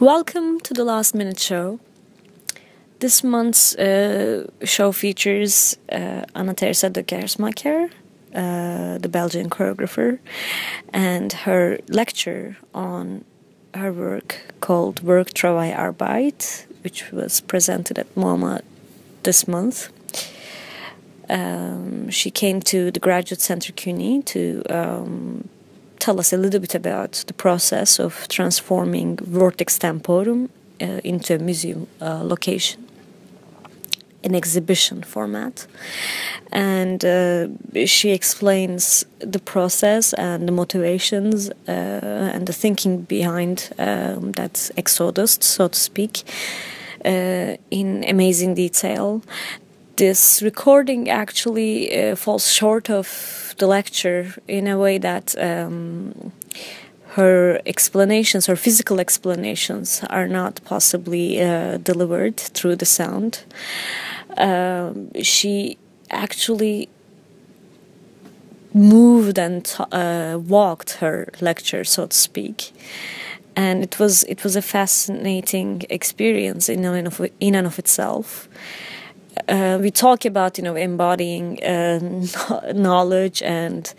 Welcome to the Last Minute Show. This month's uh, show features uh, Anna Teresa de Keersmaeker, uh, the Belgian choreographer, and her lecture on her work called Work Travail Arbeid, which was presented at MoMA this month. Um, she came to the Graduate Center CUNY to um, tell us a little bit about the process of transforming Vortex Temporum uh, into a museum uh, location, an exhibition format. And uh, she explains the process and the motivations uh, and the thinking behind um, that exodus, so to speak. Uh, in amazing detail this recording actually uh, falls short of the lecture in a way that um, her explanations, her physical explanations, are not possibly uh, delivered through the sound. Um, she actually moved and uh, walked her lecture, so to speak and it was it was a fascinating experience in and of, in and of itself uh, we talk about you know embodying uh, knowledge and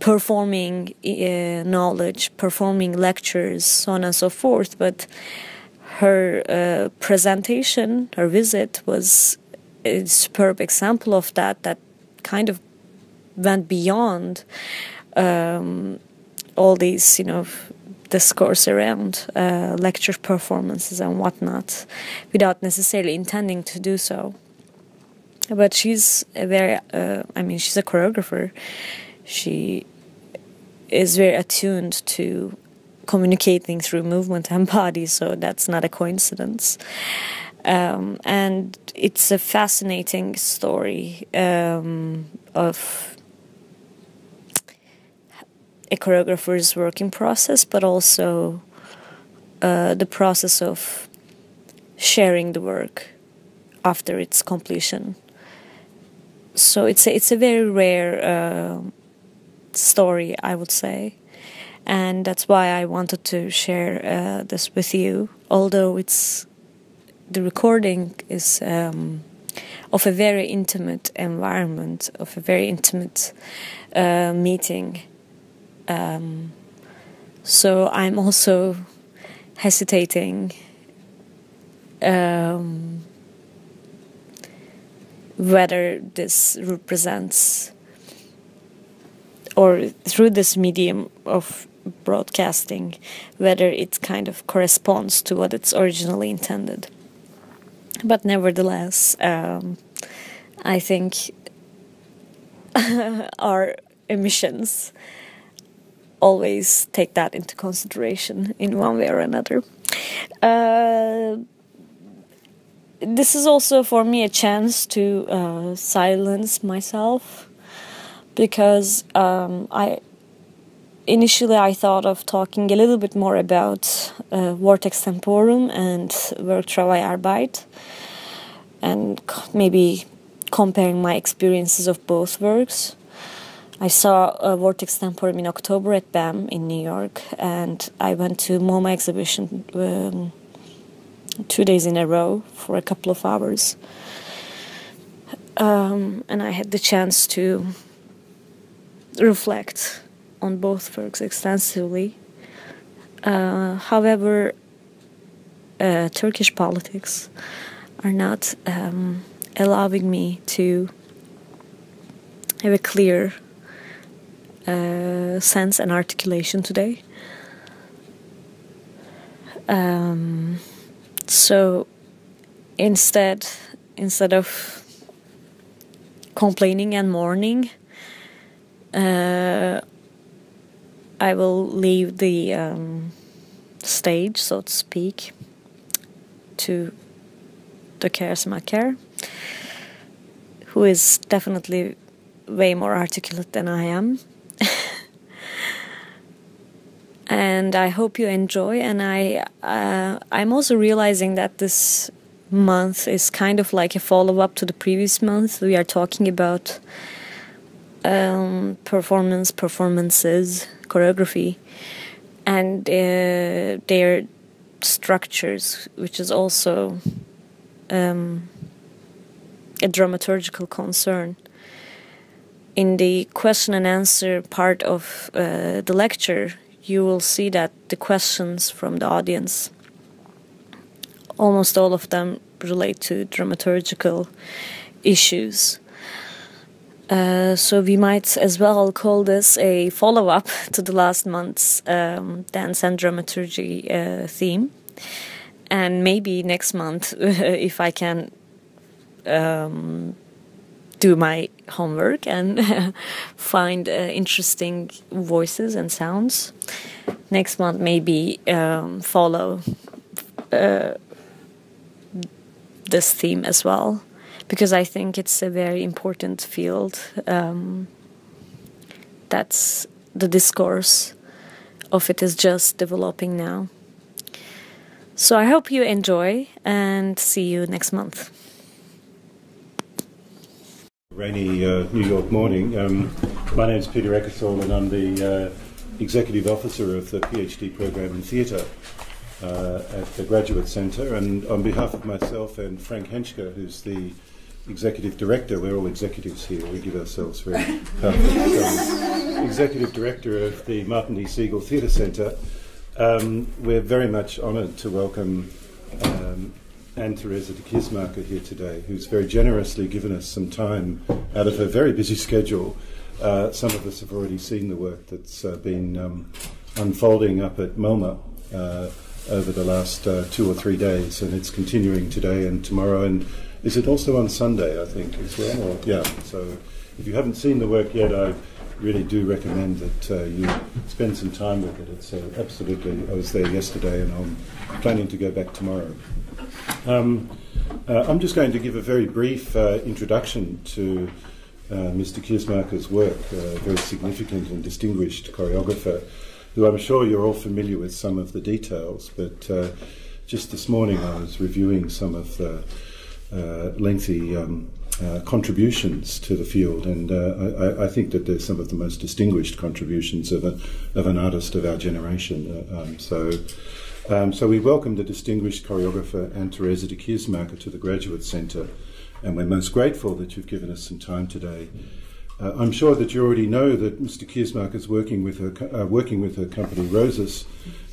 performing uh, knowledge, performing lectures, so on and so forth. But her uh, presentation, her visit was a superb example of that. That kind of went beyond um, all these, you know, discourse around uh, lecture performances and whatnot, without necessarily intending to do so but she's a very uh, i mean she's a choreographer. She is very attuned to communicating through movement and body so that's not a coincidence. Um, and it's a fascinating story um, of a choreographer's working process but also uh, the process of sharing the work after its completion so it's a, it's a very rare uh, story, I would say, and that's why I wanted to share uh, this with you. Although it's the recording is um, of a very intimate environment, of a very intimate uh, meeting. Um, so I'm also hesitating. Um, whether this represents or through this medium of broadcasting whether it kind of corresponds to what it's originally intended. But nevertheless um, i think our emissions always take that into consideration in one way or another. Uh, this is also for me a chance to uh, silence myself because um, I initially I thought of talking a little bit more about uh, Vortex Temporum and Work Travail Arbeid and maybe comparing my experiences of both works. I saw a Vortex Temporum in October at BAM in New York and I went to MoMA exhibition um, two days in a row for a couple of hours. Um, and I had the chance to reflect on both works extensively. Uh, however, uh, Turkish politics are not um, allowing me to have a clear uh, sense and articulation today. Um, so instead, instead of complaining and mourning, uh, I will leave the um, stage, so to speak, to de Keersmaeker, who is definitely way more articulate than I am. and I hope you enjoy. And I uh, I'm also realizing that this month is kind of like a follow up to the previous month. We are talking about um, performance, performances, choreography, and uh, they're structures, which is also um, a dramaturgical concern. In the question and answer part of uh, the lecture, you will see that the questions from the audience, almost all of them relate to dramaturgical issues. Uh, so we might as well call this a follow-up to the last month's um, dance and dramaturgy uh, theme, and maybe next month, if I can um, do my homework and find uh, interesting voices and sounds. Next month, maybe um, follow uh, this theme as well because I think it's a very important field. Um, that's the discourse of it is just developing now. So I hope you enjoy and see you next month. Rainy uh, New York morning. Um, my name is Peter Eckersall and I'm the uh, Executive Officer of the PhD program in Theatre uh, at the Graduate Centre. And on behalf of myself and Frank Hentschker, who's the executive director. We're all executives here. We give ourselves very. Um, executive director of the Martin D. Segal Theatre Centre. Um, we're very much honoured to welcome um, Anne Teresa de Keersmaeker here today, who's very generously given us some time out of her very busy schedule. Uh, some of us have already seen the work that's uh, been um, unfolding up at MoMA. Uh, over the last uh, two or three days, and it's continuing today and tomorrow, and is it also on Sunday, I think, as well? Or, yeah, so if you haven't seen the work yet, I really do recommend that uh, you spend some time with it. It's uh, absolutely, I was there yesterday and I'm planning to go back tomorrow. Um, uh, I'm just going to give a very brief uh, introduction to uh, Mr. Keersmaeker's work, a very significant and distinguished choreographer, who I'm sure you're all familiar with some of the details, but uh, just this morning I was reviewing some of the uh, lengthy um, uh, contributions to the field, and uh, I, I, think that they're some of the most distinguished contributions of, a, of an artist of our generation. Uh, um, so, um, so we welcome the distinguished choreographer Anne Teresa de Keersmaeker to the Graduate Centre, and we're most grateful that you've given us some time today. Uh, I'm sure that you already know that Mr. Keersmaeker is working with her, uh, working with her company Roses,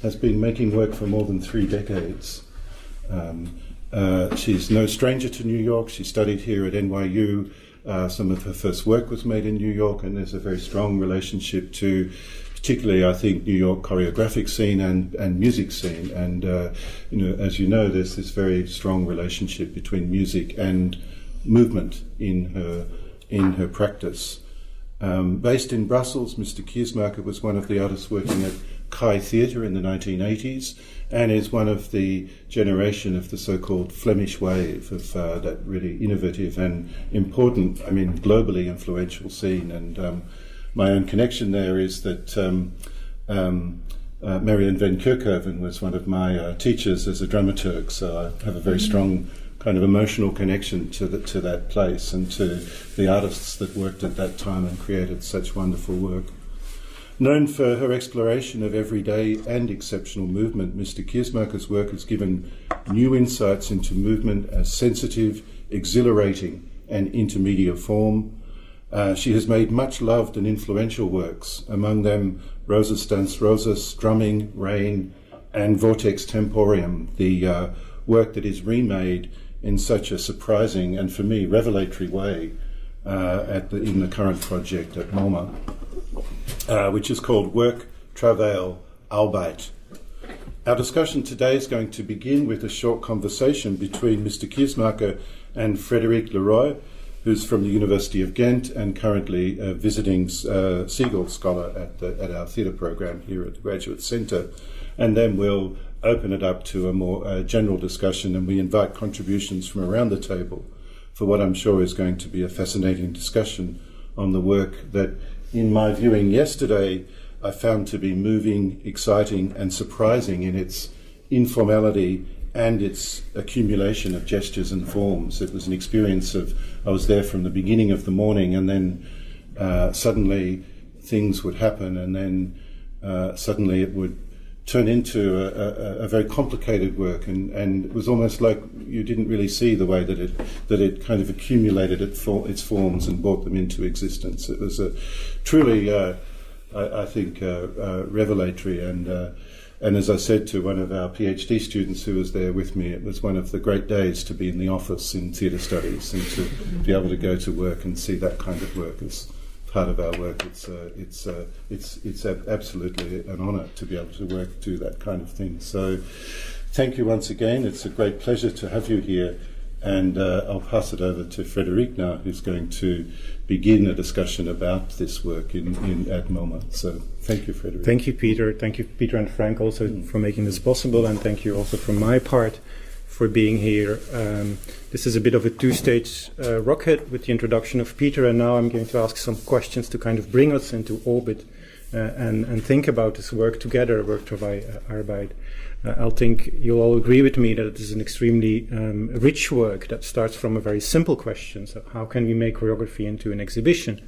has been making work for more than three decades. Um, uh, she's no stranger to New York. She studied here at NYU. Uh, some of her first work was made in New York, and there's a very strong relationship to, particularly, I think, New York choreographic scene and, and music scene. And uh, you know, as you know, there's this very strong relationship between music and movement in her in her practice. Um, based in Brussels, Mr. Keersmaeker was one of the artists working at Kaai Theatre in the 1980s and is one of the generation of the so-called Flemish wave of uh, that really innovative and important, I mean, globally influential scene. And um, my own connection there is that um, um, uh, Marianne Van Kerkhoven was one of my uh, teachers as a dramaturg, so I have a very strong kind of emotional connection to, the, to that place and to the artists that worked at that time and created such wonderful work. Known for her exploration of everyday and exceptional movement, Mr. Keersmaeker's work has given new insights into movement as sensitive, exhilarating, and intermediate form. Uh, she has made much loved and influential works, among them Rosas Dance Rosas, Drumming, Rain, and Vortex Temporum, the uh, work that is remade in such a surprising and, for me, revelatory way uh, the, in the current project at MoMA uh, which is called Work, Travail, Arbeid. Our discussion today is going to begin with a short conversation between Mr. Keersmaeker and Frederik Le Roy, who's from the University of Ghent and currently a visiting uh, Segal Scholar at, the, at our theatre program here at the Graduate Centre. And then we'll open it up to a more uh, general discussion and we invite contributions from around the table for what I'm sure is going to be a fascinating discussion on the work that in my viewing yesterday, I found to be moving, exciting, and surprising in its informality and its accumulation of gestures and forms. It was an experience of, I was there from the beginning of the morning, and then uh, suddenly things would happen, and then uh, suddenly it would turn into a, a, a, very complicated work, and, and it was almost like you didn't really see the way that it that it kind of accumulated it for, its forms and brought them into existence. It was a truly, uh, I, I, think, uh, uh, revelatory and. And as I said to one of our PhD students who was there with me, it was one of the great days to be in the office in theatre studies and to be able to go to work and see that kind of work as part of our work. It's uh, it's uh, it's it's absolutely an honour to be able to work do that kind of thing. So, thank you once again. It's a great pleasure to have you here, and uh, I'll pass it over to Frederic now, who's going to begin a discussion about this work in, in at MoMA. So, thank you, Frederic. Thank you, Peter. Thank you, Peter and Frank, also mm. for making this possible, and thank you also from my part for being here. Um, this is a bit of a two stage uh, rocket with the introduction of Peter, and now I'm going to ask some questions to kind of bring us into orbit uh, and, and think about this work together, work to uh, Arbeid. Uh, I think you'll all agree with me that it is an extremely um, rich work that starts from a very simple question so, how can we make choreography into an exhibition?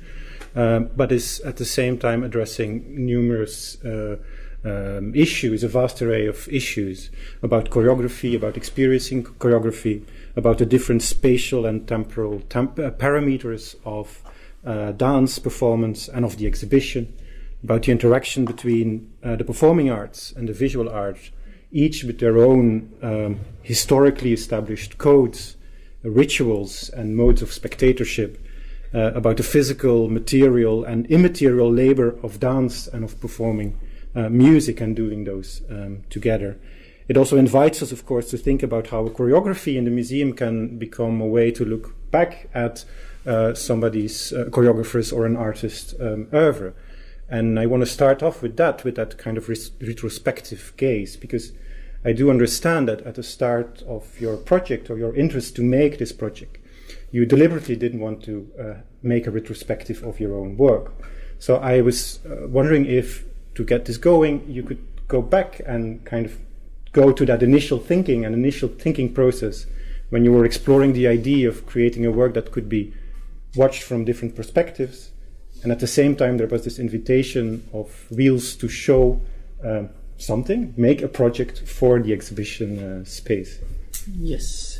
Um, but is at the same time addressing numerous uh, um, issues, a vast array of issues about choreography, about experiencing choreography, about the different spatial and temporal temp- uh, parameters of uh, dance performance and of the exhibition, about the interaction between uh, the performing arts and the visual arts, each with their own um, historically established codes, rituals, and modes of spectatorship. Uh, about the physical, material, and immaterial labor of dance and of performing uh, music and doing those um, together. It also invites us, of course, to think about how a choreography in the museum can become a way to look back at uh, somebody's uh, choreographer's or an artist's um, oeuvre. And I want to start off with that, with that kind of res- retrospective gaze, because I do understand that at the start of your project or your interest to make this project, you deliberately didn't want to uh, make a retrospective of your own work. So I was uh, wondering if to get this going, you could go back and kind of go to that initial thinking and initial thinking process when you were exploring the idea of creating a work that could be watched from different perspectives. And at the same time, there was this invitation of Wiels to show um, something, make a project for the exhibition uh, space. Yes.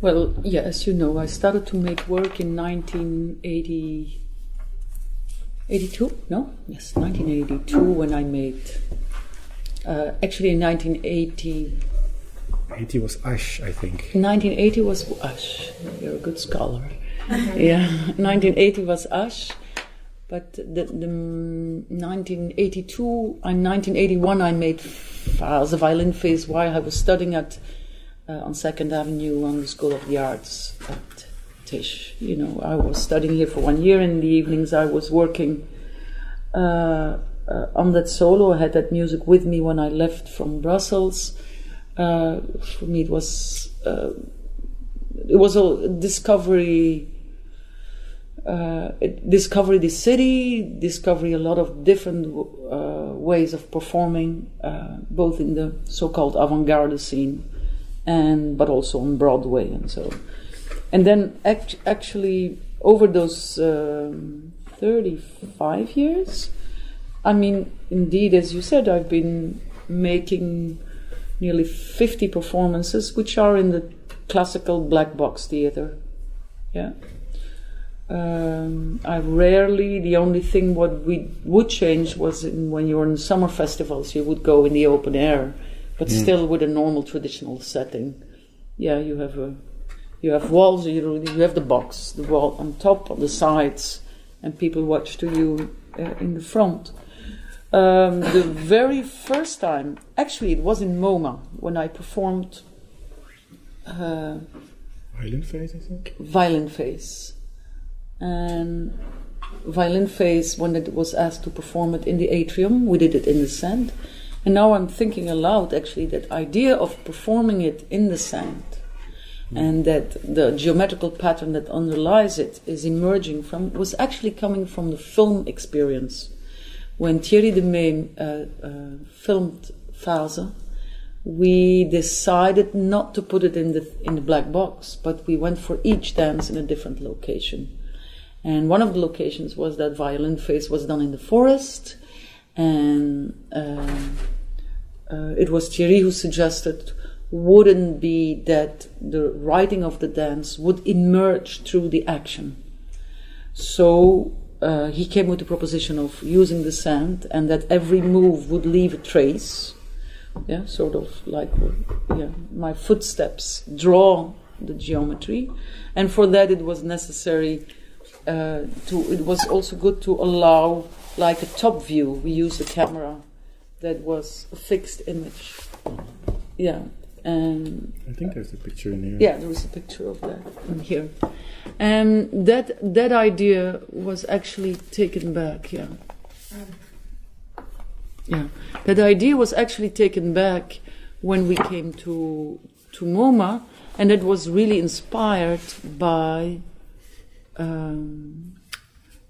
Well, yeah, as you know, I started to make work in 1980. 82? No? Yes, 1982 when I made. Uh, actually, in 1980. 80 was Ash, I think. 1980 was Ash. You're a good scholar. yeah, 1980 was Ash, But the, the 1982 and 1981, I made Fase, a violin phase while I was studying at uh, on Second Avenue on the School of the Arts at Tisch. You know, I was studying here for one year. In the evenings, I was working uh, uh, on that solo. I had that music with me when I left from Brussels. Uh, for me, it was uh, it was a discovery. Uh, discovery the city, discovery a lot of different ways of performing, both in the so-called avant-garde scene, and but also on Broadway and so and then act- actually over those um, 35 years i mean indeed as you said i've been making nearly 50 performances which are in the classical black box theater. Yeah. Um, I rarely. The only thing what we would change was in, when you were in summer festivals, you would go in the open air, but mm. still with a normal traditional setting. Yeah, you have a you have walls, you, you have the box, the wall on top, on the sides, and people watch to you uh, in the front. Um, the very first time, actually, it was in MoMA when I performed. Uh, violin phase, I think. Violin phase, and violin phase when it was asked to perform it in the atrium, we did it in the sand, and now I'm thinking aloud. Actually, that idea of performing it in the sand and that the geometrical pattern that underlies it is emerging from was actually coming from the film experience. When Thierry De Mey uh, uh, filmed Fase, we decided not to put it in the in the black box, but we went for each dance in a different location. And one of the locations was that violin phase was done in the forest, and uh, uh, it was Thierry who suggested wouldn't be that the writing of the dance would emerge through the action. So uh, he came with the proposition of using the sand and that every move would leave a trace. Yeah, sort of like yeah, my footsteps draw the geometry, and for that it was necessary uh, to. It was also good to allow like a top view. We use the camera that was a fixed image. Yeah, and I think there's a picture in here. yeah, there was a picture of that in here. And that that idea was actually taken back, yeah. Yeah. That idea was actually taken back when we came to to MoMA and it was really inspired by um,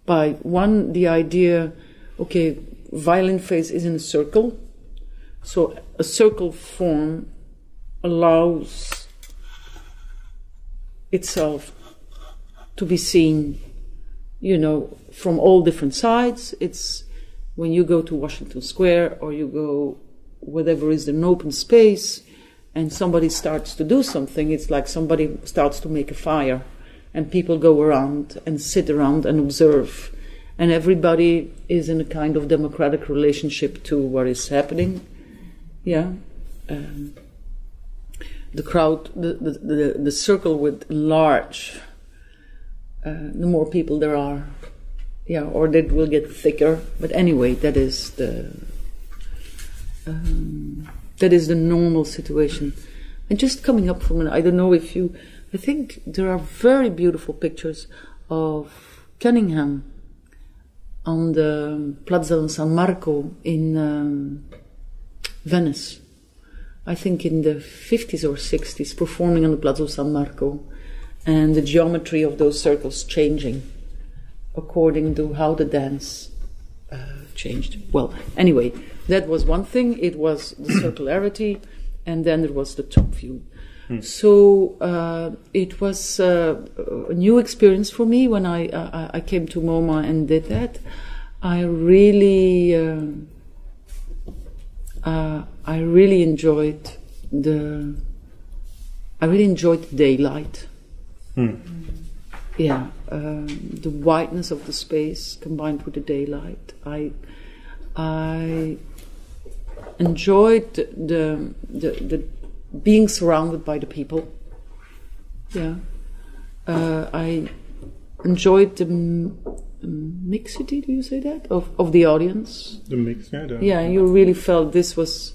by one the idea okay violin phase is in a circle so a circle form allows itself to be seen, you know, from all different sides. It's when you go to Washington Square or you go whatever is an open space and somebody starts to do something, it's like somebody starts to make a fire and people go around and sit around and observe. And everybody is in a kind of democratic relationship to what is happening. Yeah. Um, the crowd, the, the, the, the circle would enlarge. Uh, the more people there are, yeah, or that will get thicker. But anyway, that is the um, that is the normal situation. And just coming up from an, I don't know if you, I think there are very beautiful pictures of Cunningham on the Piazza San Marco in um, Venice. I think in the 50s or 60s, performing on the Piazza San Marco, and the geometry of those circles changing according to how the dance uh, changed. Well, anyway, that was one thing. It was the circularity, and then there was the top view. So uh, it was uh, a new experience for me when I uh, I came to MoMA and did that. I really um, uh, I really enjoyed the I really enjoyed the daylight. Yeah, um, the whiteness of the space combined with the daylight. I I enjoyed the, the, the being surrounded by the people. Yeah, uh, I enjoyed the mixity. Do you say that of of the audience? The mix, yeah. The, Yeah, you really felt this was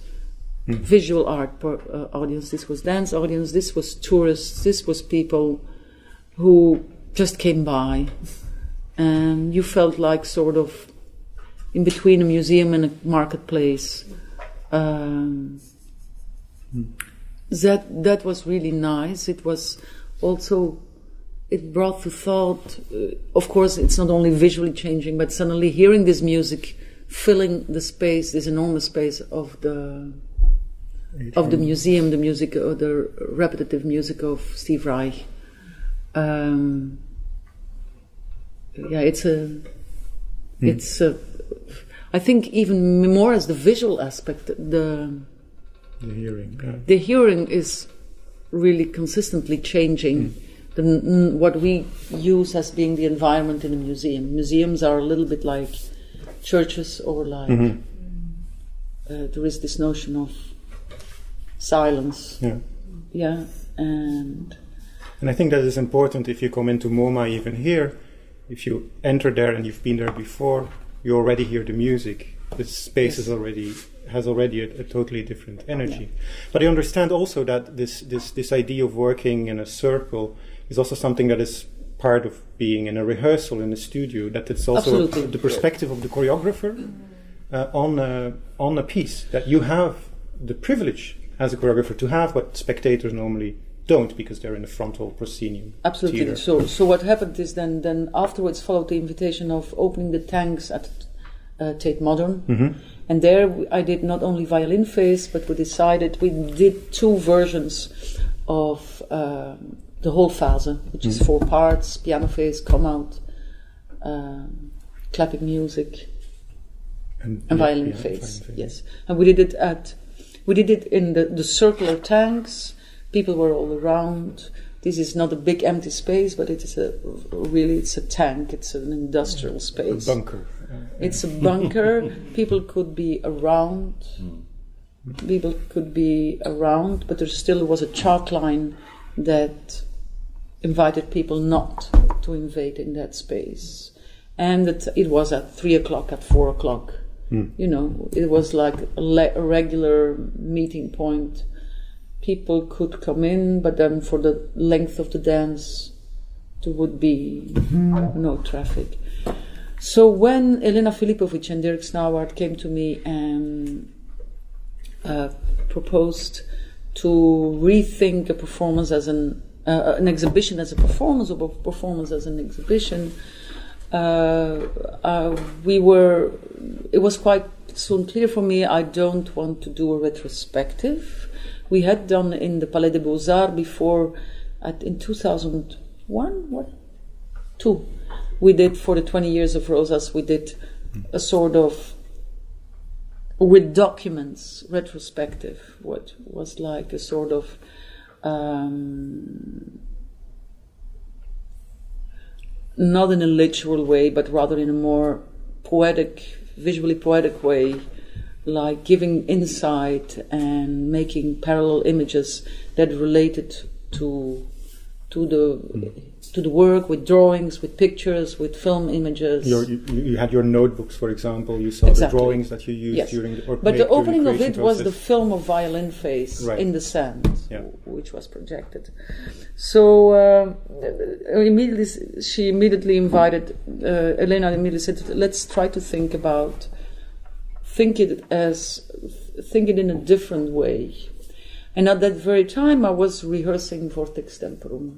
visual art per, uh, audience, this was dance audience, this was tourists, this was people who just came by, and you felt like sort of in between a museum and a marketplace. Um, that that was really nice. It was also it brought the thought. Uh, of course, it's not only visually changing, but suddenly hearing this music filling the space, this enormous space of the of the museum, the music, or the repetitive music of Steve Reich. Um, yeah, it's a, it's a. I think even more as the visual aspect, the the hearing. Yeah. the hearing is really consistently changing. The, what we use as being the environment in a museum. Museums are a little bit like churches, or like uh, there is this notion of silence. yeah. Yeah, and And I think that is important if you come into MoMA even here. If you enter there and you've been there before, you already hear the music. The space is already has already a, a totally different energy. But I understand also that this, this this idea of working in a circle is also something that is part of being in a rehearsal in a studio. That it's also Absolutely. the perspective of the choreographer uh, on a, on a piece. That you have the privilege as a choreographer to have what spectators normally don't because they're in the frontal proscenium. Absolutely. theater. So, so what happened is then, then afterwards followed the invitation of opening the tanks at uh, Tate Modern, and there I did not only violin phase, but we decided we did two versions of um, the whole phase, which is four parts: piano phase, come out, um, clapping music, and, and violin yeah, phase. violin phase. Yes, and we did it at We did it in the, the circular tanks. People were all around. This is not a big empty space, but it is a really it's a tank. It's an industrial space. A bunker. It's a bunker. People could be around. Hmm. People could be around, but there still was a chalk line that invited people not to invade in that space. And it, it was at three o'clock, at four o'clock. Hmm. You know, it was like a, le- a regular meeting point. People could come in, but then for the length of the dance, there would be hmm. no traffic. So when Elena Filipovic and Dirk Snauwaert came to me and uh, proposed to rethink a performance as an uh, an exhibition as a performance or performance as an exhibition, uh, uh, we were. It was quite soon clear for me. I don't want to do a retrospective. We had done in the Palais des Beaux Arts before, at in two thousand one. What? Two. We did for the twenty years of Rosas. We did a sort of with documents retrospective. What was like a sort of um, not in a literal way, but rather in a more poetic, visually poetic way, like giving insight and making parallel images that related to to the to the work with drawings, with pictures, with film images. Your, you, you had your notebooks, for example. You saw Exactly. the drawings that you used Yes. during the. Or But the opening of it creation was the film of Violin Phase Right. in the Sand, Yeah. which was projected. So um, uh, immediately, she immediately invited uh, Elena. Immediately said, "Let's try to think about, think it as, think it in a different way." And at that very time, I was rehearsing Vortex Temporum.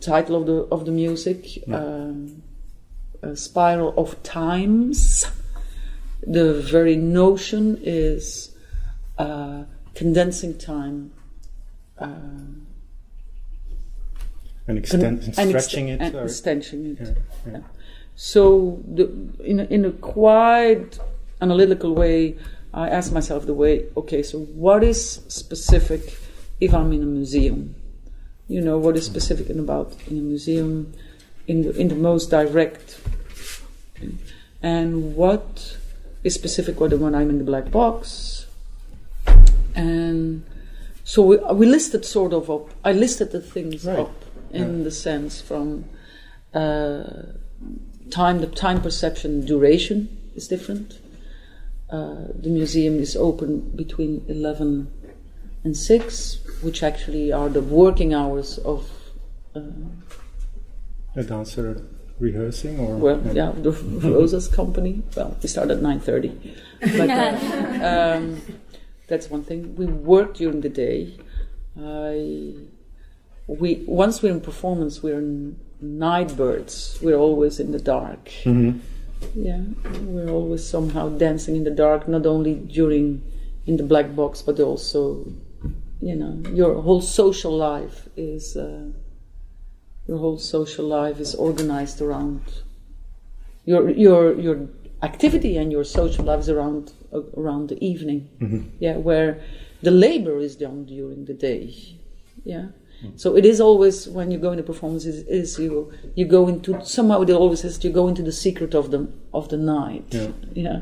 Title of the of the music, um, a spiral of times the very notion is uh, condensing time uh, and, extend, and and stretching it. and stretching it. Yeah, yeah. Yeah. So, the, in, a, in a quite analytical way, I ask myself the way, okay, so what is specific if I'm in a museum? You know, what is specific in about in a museum in the, in the most direct? And what is specific when when I'm in the black box? And so we, we listed sort of up, I listed the things Right. up in the sense from uh, time, the time perception duration is different. Uh, the museum is open between 11 and 6, which actually are the working hours of, uh, A dancer rehearsing, or well, yeah, the Rosas company. Well, we start at 9.30. But uh, um, that's one thing. We work during the day. I, we Once we're in performance, we're n- night birds. We're always in the dark. Yeah, we're always somehow dancing in the dark, not only during in the black box, but also, you know, your whole social life is uh, your whole social life is organized around your your your activity and your social lives around uh, around the evening. Yeah, where the labor is done during the day. Yeah. So it is always when you go into performances is you you go into somehow it always says you go into the secret of the of the night. Yeah. Yeah.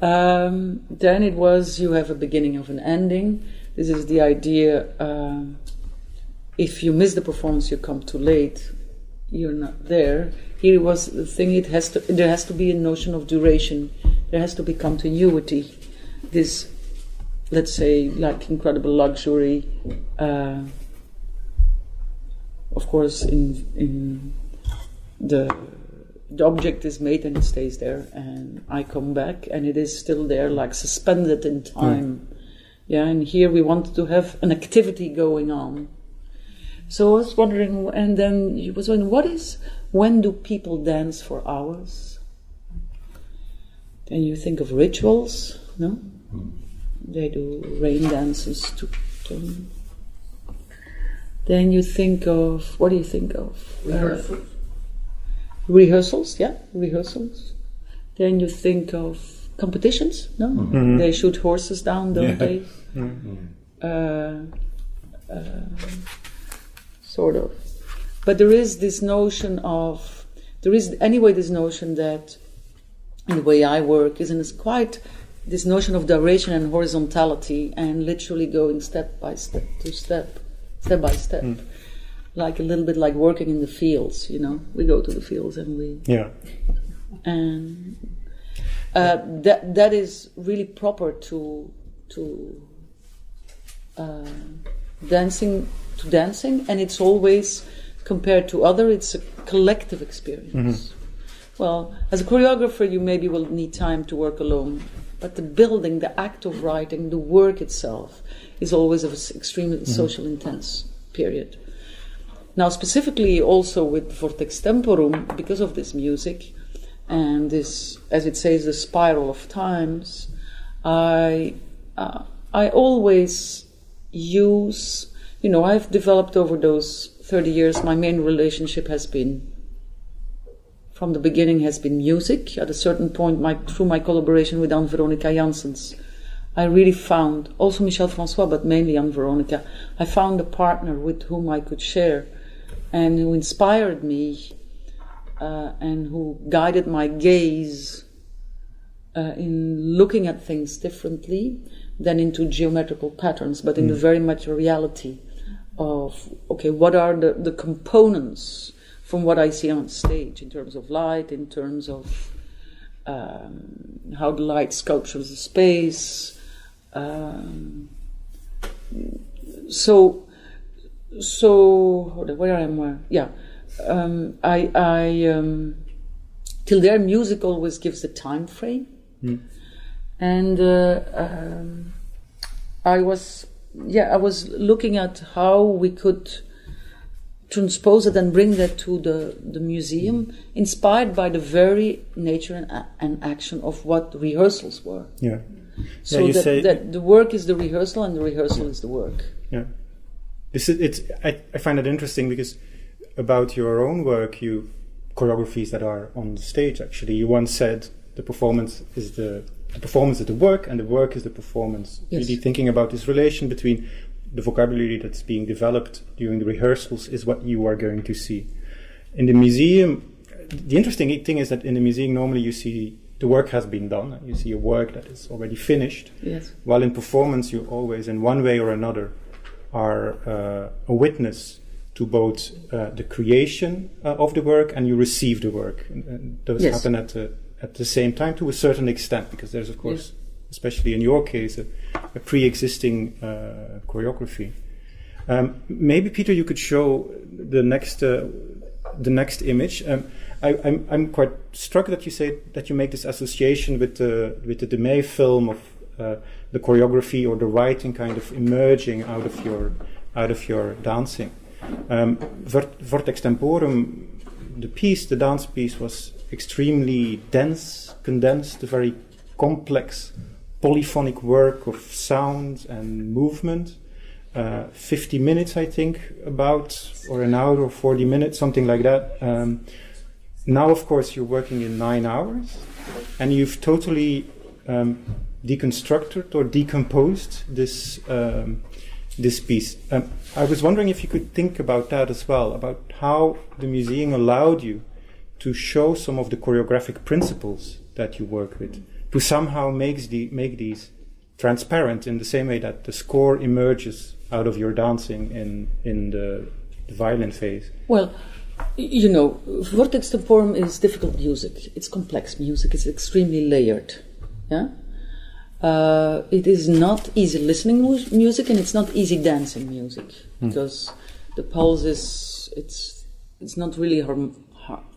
Um, then it was you have a beginning of an ending. This is the idea. um if you miss the performance, you come too late. You're not there. Here was the thing. It has to. There has to be a notion of duration. There has to be continuity. This, let's say, like incredible luxury. Uh, of course, in in the the object is made and it stays there, and I come back and it is still there, like suspended in time. Yeah, and here we want to have an activity going on. So I was wondering, and then you was wondering, what is when do people dance for hours? Then you think of rituals, no? They do rain dances to. to then you think of what do you think of? Uh, rehearsals, yeah, rehearsals. Then you think of competitions. No, Mm-hmm. they shoot horses down, don't Yeah. they? Uh, uh, sort of. But there is this notion of there is anyway this notion that in the way I work is it's quite this notion of duration and horizontality and literally going step by step to step, step by step. Like a little bit like working in the fields, you know. We go to the fields and we Yeah. and uh, that that is really proper to to uh, dancing to dancing, and it's always compared to other. It's a collective experience. Well, as a choreographer, you maybe will need time to work alone, but the building, the act of writing, the work itself, is always of an extremely social intense period. Now, specifically also with Vortex Temporum, because of this music and this, as it says, the spiral of times, I, uh, I always use, you know, I've developed over those 30 years, my main relationship has been, from the beginning, has been music. At a certain point, my, through my collaboration with Ann Veronica Janssens, I really found, also Michel Francois, but mainly Anne Veronica, I found a partner with whom I could share and who inspired me uh, and who guided my gaze uh, in looking at things differently than into geometrical patterns, but in the very much reality of okay, what are the, the components from what I see on stage in terms of light, in terms of um, how the light sculptures the space. Um, so, so where am I? Yeah, um, I, I um, till there, music always gives a time frame, and uh, um, I was yeah I was looking at how we could transpose it and bring that to the, the museum, inspired by the very nature and, and action of what rehearsals were. Yeah. So you that, say- that the work is the rehearsal and the rehearsal is the work. Yeah. This is it's I, I find it interesting because about your own work, you choreographies that are on the stage actually, you once said the performance is the the performance is the work and the work is the performance. Yes. Really thinking about this relation between the vocabulary that's being developed during the rehearsals is what you are going to see. In the museum the interesting thing is that in the museum normally you see the work has been done. You see a work that is already finished. Yes. While in performance, you always, in one way or another, are uh, a witness to both uh, the creation uh, of the work and you receive the work. And, and those Yes. happen at the, at the same time to a certain extent, because there's, of course, especially in your case, a, a pre existing uh, choreography. Um, maybe, Peter, you could show the next, uh, the next image. Um, I, I'm, I'm quite struck that you say that you make this association with the with the De Mey film of uh, the choreography or the writing kind of emerging out of your out of your dancing. Um, Vortex Temporum, the piece, the dance piece, was extremely dense, condensed, a very complex, polyphonic work of sound and movement. Uh, 50 minutes, I think, about, or an hour or 40 minutes, something like that. Um, now, of course, you're working in nine hours, and you've totally um, deconstructed or decomposed this um, this piece. Um, I was wondering if you could think about that as well, about how the museum allowed you to show some of the choreographic principles that you work with, to somehow makes the, make these transparent in the same way that the score emerges out of your dancing in in the, the violin phase. Well, you know, Vortex Temporum is difficult music. It's complex music. It's extremely layered. Yeah. Uh, it is not easy listening mu- music, and it's not easy dancing music because the pulse is it's it's not really harm,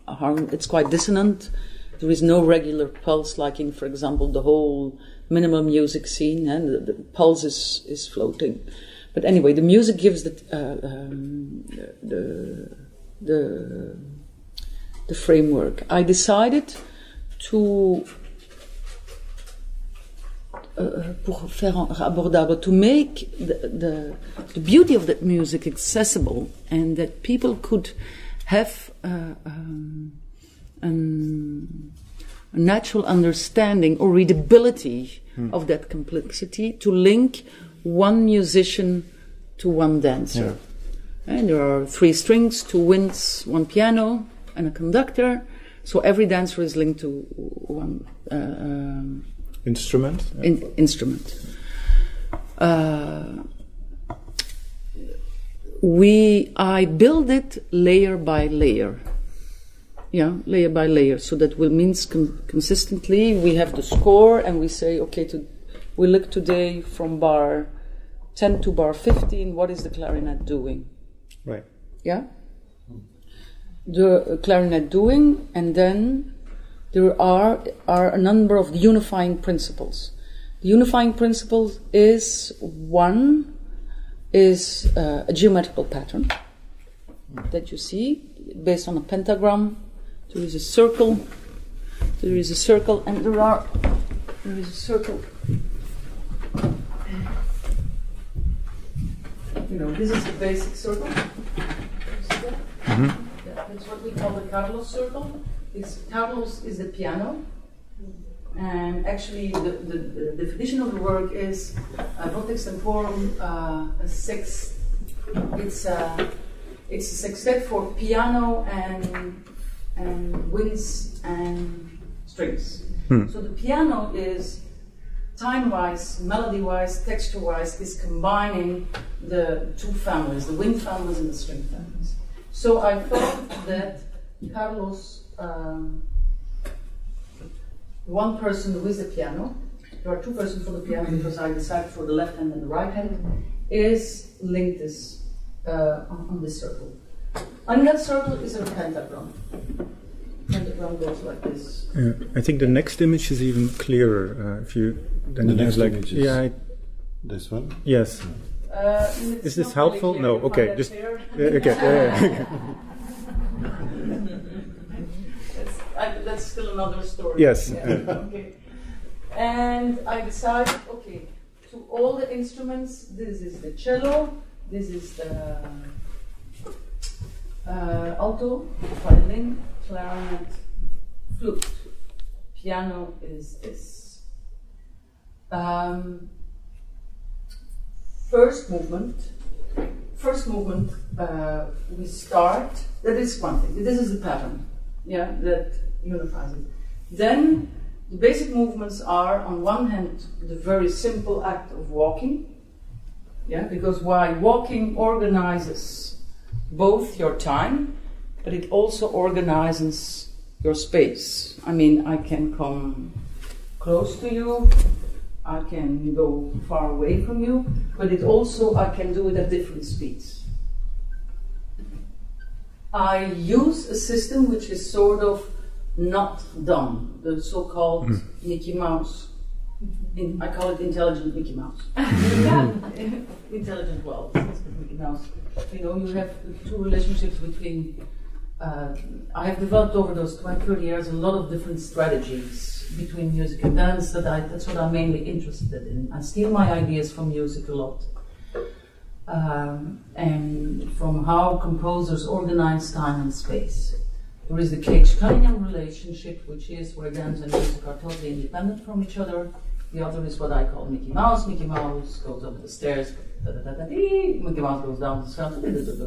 harm, it's quite dissonant. There is no regular pulse, like in, for example, the whole minimal music scene, and the, the pulse is is floating. But anyway, the music gives the uh, um, the the the framework. I decided to pour faire abordable to make the, the the beauty of that music accessible and that people could have uh, um, a natural understanding or readability of that complexity to link one musician to one dancer. And there are three strings, two winds, one piano, and a conductor. So every dancer is linked to one uh, um, Instrument. in, instrument. Uh, we I build it layer by layer. Yeah, layer by layer. So that will means con- consistently we have the score and we say, okay, to, we look today from bar 10 to bar 15. What is the clarinet doing? Right. Yeah. The clarinet doing, and then there are are a number of unifying principles. The unifying principle is one is uh, a geometrical pattern that you see based on a pentagram. There is a circle. There is a circle, and there are there is a circle. You know, this is the basic circle. That? That's what we call the Carlos circle. It's, Carlos is the piano. And actually, the, the, the definition of the work is uh, Vortex Temporum uh, a six. It's a, it's a sextet for piano and, and winds and strings. So the piano is time wise, melody wise, texture wise, is combining the two families, the wind families and the string families. So I thought that Carlos, um, one person who is the piano, there are two persons for the piano because I decided for the left hand and the right hand, is linked this uh, on, on this circle. And that circle is a pentagram. Pentagram goes like this. Yeah, I think the next image is even clearer. Uh, if you then The you next like image is- yeah, I, This one? yes. Uh, Is this not really helpful? clear No, if okay, get just- Yeah, okay. yeah, yeah. That's, I, that's still another story. Yes. Yeah, okay. And I decided, okay, to all the instruments, this is the cello, this is the uh, alto, violin, clarinet, flute. Piano is this. Um, first movement. First movement, uh, we start. That is one thing. This is the pattern, yeah, that unifies it. Then the basic movements are, on one hand, the very simple act of walking, yeah, because why walking organizes both your time, but it also organizes your space. I mean, I can come close to you, I can go far away from you, but it also I can do it at different speeds. I use a system which is sort of not dumb, the so-called Mickey Mouse. In, I call it intelligent Mickey Mouse. intelligent world, Mickey Mouse. You know, you have two relationships between. Uh, I have developed over those 20, 30 years a lot of different strategies between music and dance that I, that's what I'm mainly interested in. I steal my ideas from music a lot. Um, and from how composers organize time and space. There is the Cage Cunningham relationship, which is where dance and music are totally independent from each other. The other is what I call Mickey Mouse. Mickey Mouse goes up the stairs, da, da, da. Mickey Mouse goes down the stairs.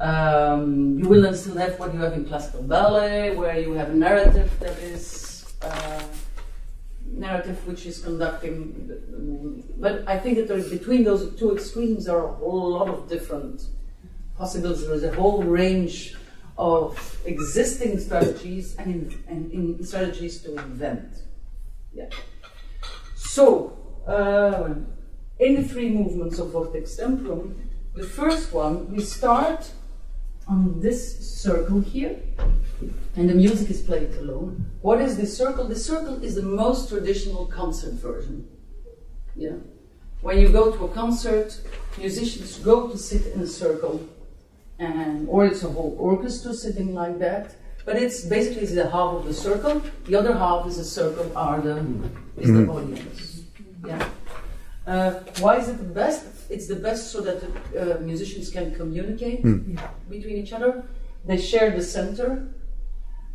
Um, you will still have what you have in classical ballet, where you have a narrative that is uh, narrative which is conducting. But I think that there, between those two extremes are a whole lot of different possibilities. There is a whole range of existing strategies and, in, and in strategies to invent. Yeah. So, uh, in the three movements of Vortex Temporum, the first one, we start on this circle here, and the music is played alone. What is the circle? The circle is the most traditional concert version. Yeah. When you go to a concert, musicians go to sit in a circle, and or it's a whole orchestra sitting like that. But it's basically it's the half of the circle. The other half is a circle are the is the audience. Yeah. Uh, why is it the best? It's the best so that uh, musicians can communicate between each other. They share the center.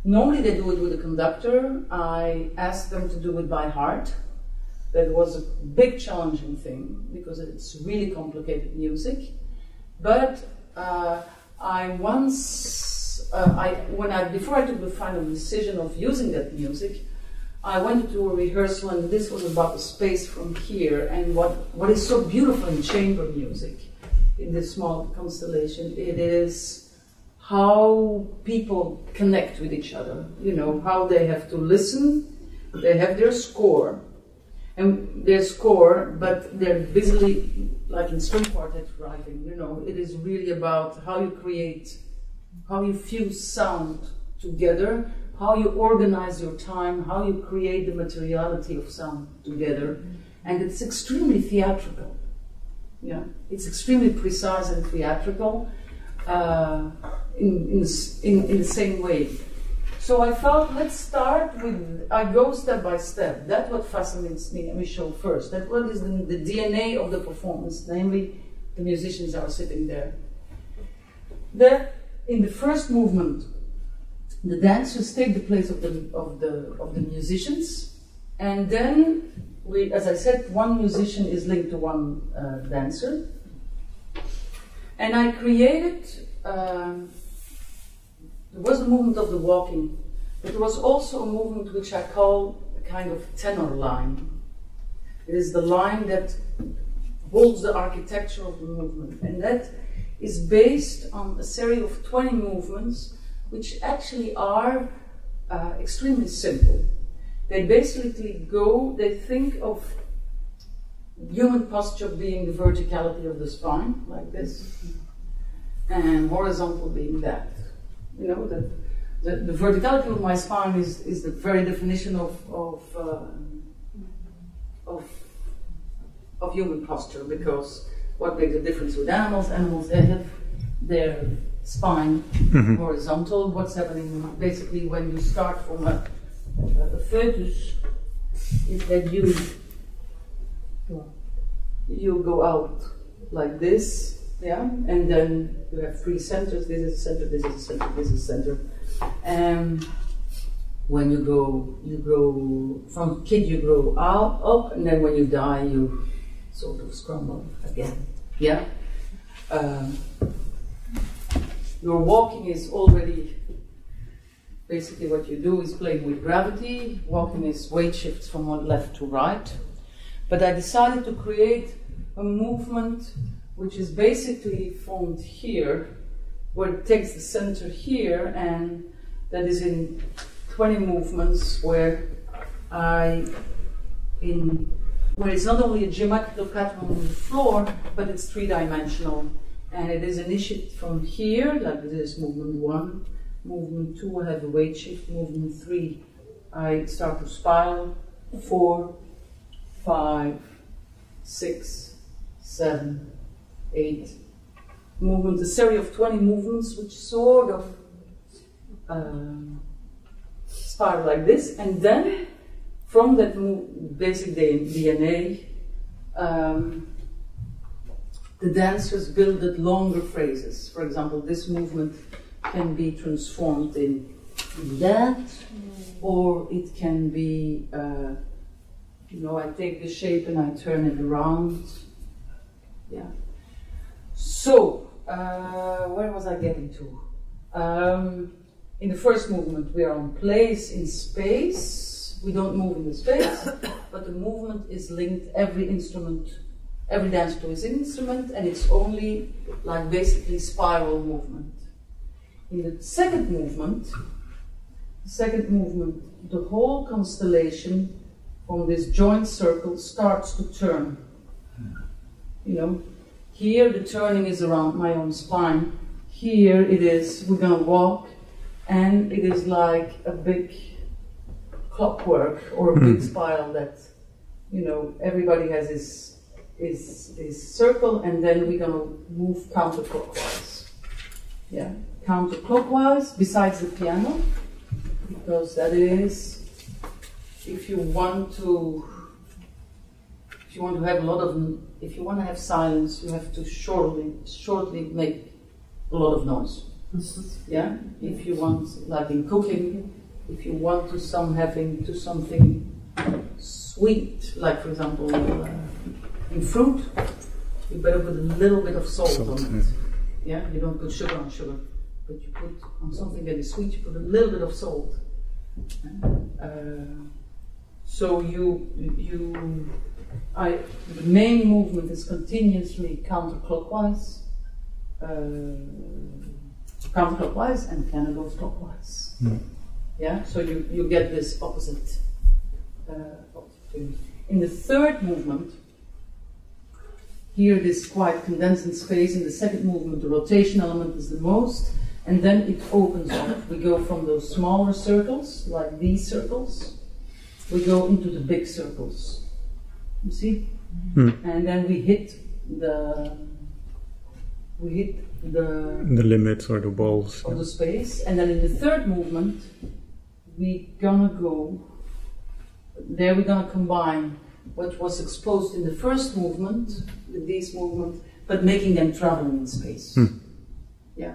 Normally they do it with a conductor. I asked them to do it by heart. That was a big challenging thing because it's really complicated music. But uh, I once, uh, I when I before I took the final decision of using that music, I went to a rehearsal and this was about the space from here and what what is so beautiful in chamber music, in this small constellation, it is how people connect with each other. You know how they have to listen, they have their score, and their score, but they're busily like in string quartet writing. You know, it is really about how you create, how you fuse sound together, how you organize your time, how you create the materiality of sound together, and it's extremely theatrical. Yeah, it's extremely precise and theatrical uh, in, in, in, in the same way. So I thought, let's start with, I go step by step. That's what fascinates me, show first. That what is the, the DNA of the performance, namely the musicians are sitting there. Then, in the first movement, the dancers take the place of the, of the, of the musicians, and then, we, as I said, one musician is linked to one uh, dancer. And I created um, there was a movement of the walking, but there was also a movement which I call a kind of tenor line. It is the line that holds the architecture of the movement, and that is based on a series of 20 movements which actually are uh, extremely simple. They basically go, they think of human posture being the verticality of the spine, like this, and horizontal being that. You know, that the, the, verticality of my spine is, is the very definition of, of, uh, of, of human posture because what makes the difference with animals? Animals, they have their spine mm-hmm. horizontal. What's happening basically when you start from a, a fetus is that you you go out like this yeah, and then you have three centers. This is a center. This is a center. This is a center. And when you go, you grow from kid. You grow up, and then when you die, you sort of scramble again. Yeah. Um, your walking is already basically what you do is playing with gravity. Walking is weight shifts from left to right. But I decided to create a movement which is basically formed here, where it takes the center here, and that is in 20 movements where I, in where it's not only a geometrical pattern on the floor, but it's three-dimensional, and it is initiated from here, like this movement one, movement two, I have a weight shift, movement three, I start to spiral, four, five, six, seven, eight movements, a series of 20 movements, which sort of um, spiral like this. And then from that basic DNA, um, the dancers builded longer phrases. For example, this movement can be transformed in that, or it can be, uh, you know, I take the shape and I turn it around. Yeah. So, uh, where was I getting to? Um, in the first movement, we are on place in space. We don't move in the space, but the movement is linked. Every instrument, every dance to its instrument, and it's only like basically spiral movement. In the second movement, the second movement, the whole constellation from this joint circle starts to turn. You know, here the turning is around my own spine. Here it is, we're gonna walk, and it is like a big clockwork or a big mm. spiral that, you know, everybody has his, his, his circle, and then we're gonna move counterclockwise. Yeah, counterclockwise, besides the piano, because that is, if you want to if you want to have a lot of, if you want to have silence, you have to shortly, shortly make a lot of noise. Yeah, if you want, like in cooking, if you want to some having to something sweet, like for example uh, in fruit, you better put a little bit of salt, Salt, on it. Yeah, you don't put sugar on sugar, but you put on something that is sweet, you put a little bit of salt. Uh, so you you I the main movement is continuously counterclockwise. Uh, counterclockwise and goes clockwise. Mm. Yeah, so you, you get this opposite. Uh, opposite. In the third movement, here it is quite condensed in space. In the second movement, the rotation element is the most, and then it opens up. We go from those smaller circles, like these circles, we go into the big circles. You see? Mm. And then we hit the we hit the The limits or the walls. of the space, and then in the third movement, we gonna go. There we're gonna combine what was exposed in the first movement with these movements, but making them traveling in space. Hmm. Yeah,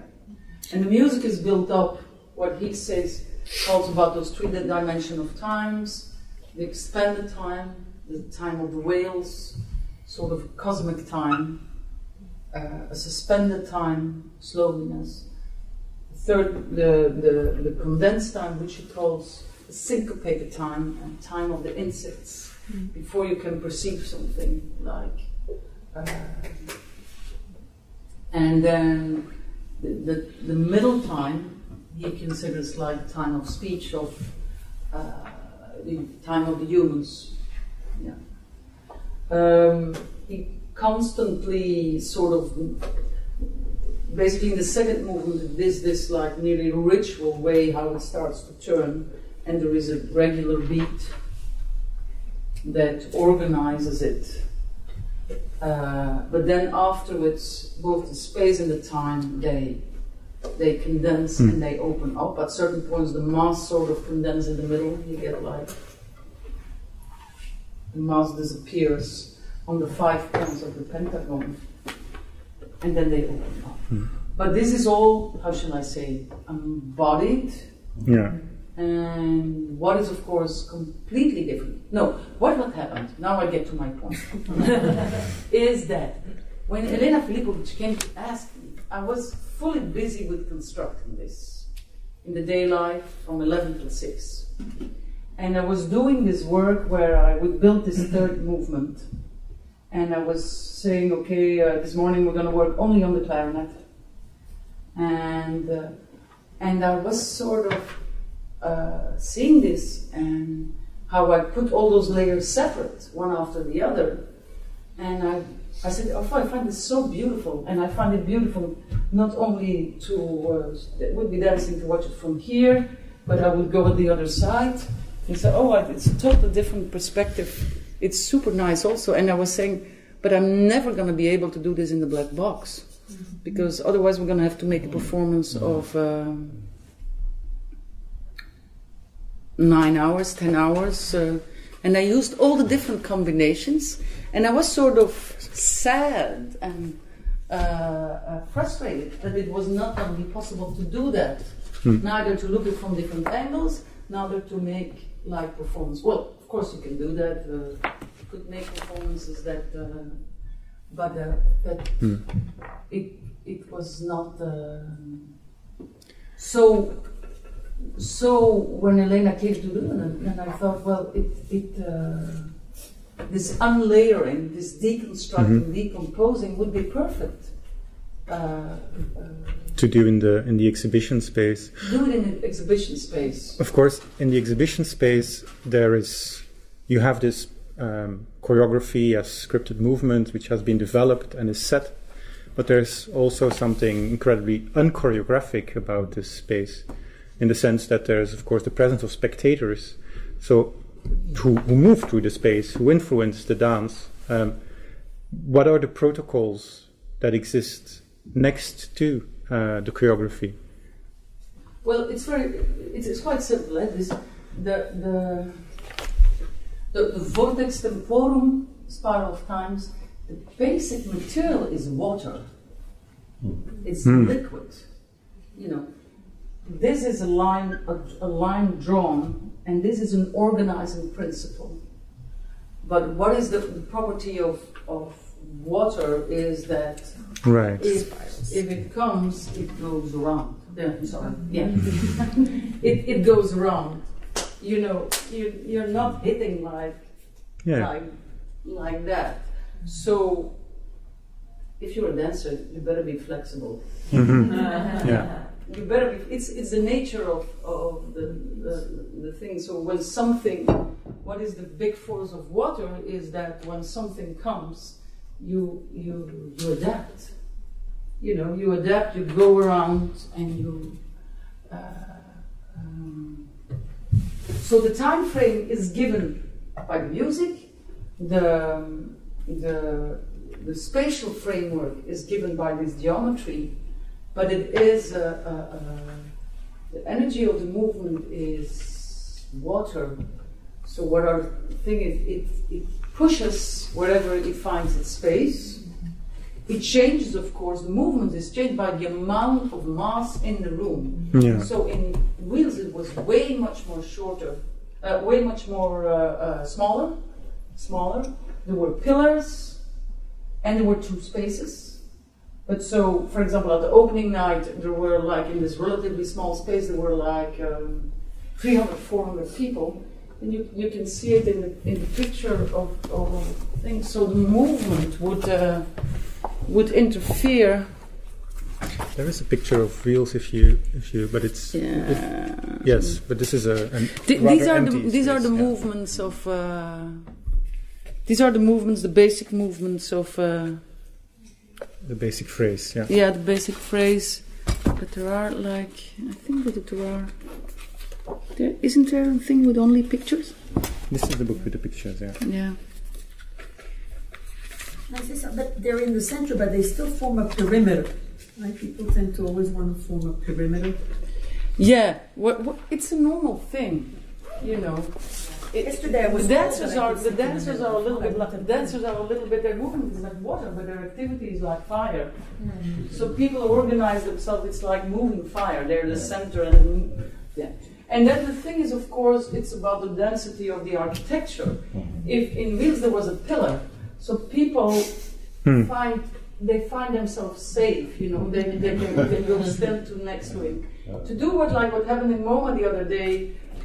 and the music is built up. What he says talks about those three dimension of times, the expanded time, the time of the whales, sort of cosmic time, uh, a suspended time, slowliness. Third, the, the, the condensed time, which he calls the syncopated time, and time of the insects, before you can perceive something like. Uh, and then the, the, the middle time, he considers like time of speech, of uh, the time of the humans. Yeah. Um, he constantly sort of basically in the second movement this this like nearly ritual way how it starts to turn and there is a regular beat that organizes it uh, but then afterwards both the space and the time they they condense Hmm. and they open up at certain points the mass sort of condense in the middle you get like the mass disappears on the five points of the pentagon, and then they open up. Hmm. But this is all, how shall I say, embodied, Yeah. and what is, of course, completely different. No, what what happened? Now I get to my point. is that when Elena Filipovic came to ask me, I was fully busy with constructing this in the daylight from 11 till 6. And I was doing this work where I would build this third movement. And I was saying, okay, uh, this morning we're going to work only on the clarinet. And, uh, and I was sort of uh, seeing this and how I put all those layers separate, one after the other. And I, I said, oh, I find this so beautiful. And I find it beautiful not only to, uh, it would be dancing to watch it from here, but I would go on the other side. And say, oh, it's a totally different perspective. It's super nice also. And I was saying, but I'm never going to be able to do this in the black box. Because otherwise, we're going to have to make a performance of um, nine hours, ten hours. Uh, and I used all the different combinations. And I was sort of sad and uh, uh, frustrated that it was not going to be possible to do that. Neither to look at from different angles, neither to make like performance. Well, of course you can do that. Uh, you could make performances that, uh, but uh, but it it was not. Uh, so so when Elena came to do it, and I thought, well, it it. Uh, this unlayering, this deconstructing, decomposing would be perfect. Uh, uh, To do in the in the exhibition space. do it in an exhibition space. Of course, in the exhibition space, there is you have this um, choreography as scripted movement, which has been developed and is set. But there's also something incredibly unchoreographic about this space, in the sense that there's, of course, the presence of spectators, so who, who move through the space, who influence the dance. Um, what are the protocols that exist next to uh, the choreography? Well, it's very, it's, it's quite simple. Eh? This, the, the, the, the vortex temporum spiral of times, the basic material is water. It's liquid. you know, this is a line, a, a line drawn, and this is an organizing principle. But what is the, the property of, of water is that Right. if, if it comes, it goes wrong. Yeah, sorry. Yeah. it, it goes wrong. You know, you, you're not hitting like, Yeah. like, like that. So, if you're a dancer, you better be flexible. Mhm. Uh, Yeah. You better be, it's, it's the nature of, of the, the, the thing. So, when something, what is the big force of water is that when something comes, you, you, you adapt you know, you adapt, you go around, and you. Uh, um, so the time frame is given by the music. The the the spatial framework is given by this geometry, but it is uh, uh, uh, the energy of the movement is water. So what our thing is, it it pushes wherever it finds its space. It changes, of course, the movement is changed by the amount of mass in the room. Yeah. So in Wiels, it was way much more shorter, uh, way much more uh, uh, smaller, smaller. There were pillars, and there were two spaces. But so, for example, at the opening night, there were like in this relatively small space, there were like um, 300, 400 people, and you, you can see it in the, in the picture of, of things. So the movement would uh, would interfere. There is a picture of Wiels if you if you but it's Yeah. yes, but this is a an Th- these are the empty these are the yeah. movements of uh, these are the movements, the basic movements of uh, the basic phrase, yeah. yeah, the basic phrase. But there are like I think that there are. There isn't there a thing with only pictures? This is the book with the pictures, yeah. Yeah. I say so, but they're in the center, but they still form a perimeter. Right? People tend to always want to form a perimeter. Yeah, what, what, it's a normal thing, you know. It- Yesterday I was the dancers are the sit in the dancers are a little bit like the dancers are a little bit their movement is like water, but their activity is like fire. Hmm. So people organize themselves. It's like moving fire. They're the center, and yeah. And then the thing is, of course, it's about the density of the architecture. Mm-hmm. If in Wiels there was a pillar, so people Hmm. find they find themselves safe. You know, they they can they go stand to next week. To do what like what happened in MoMA the other day,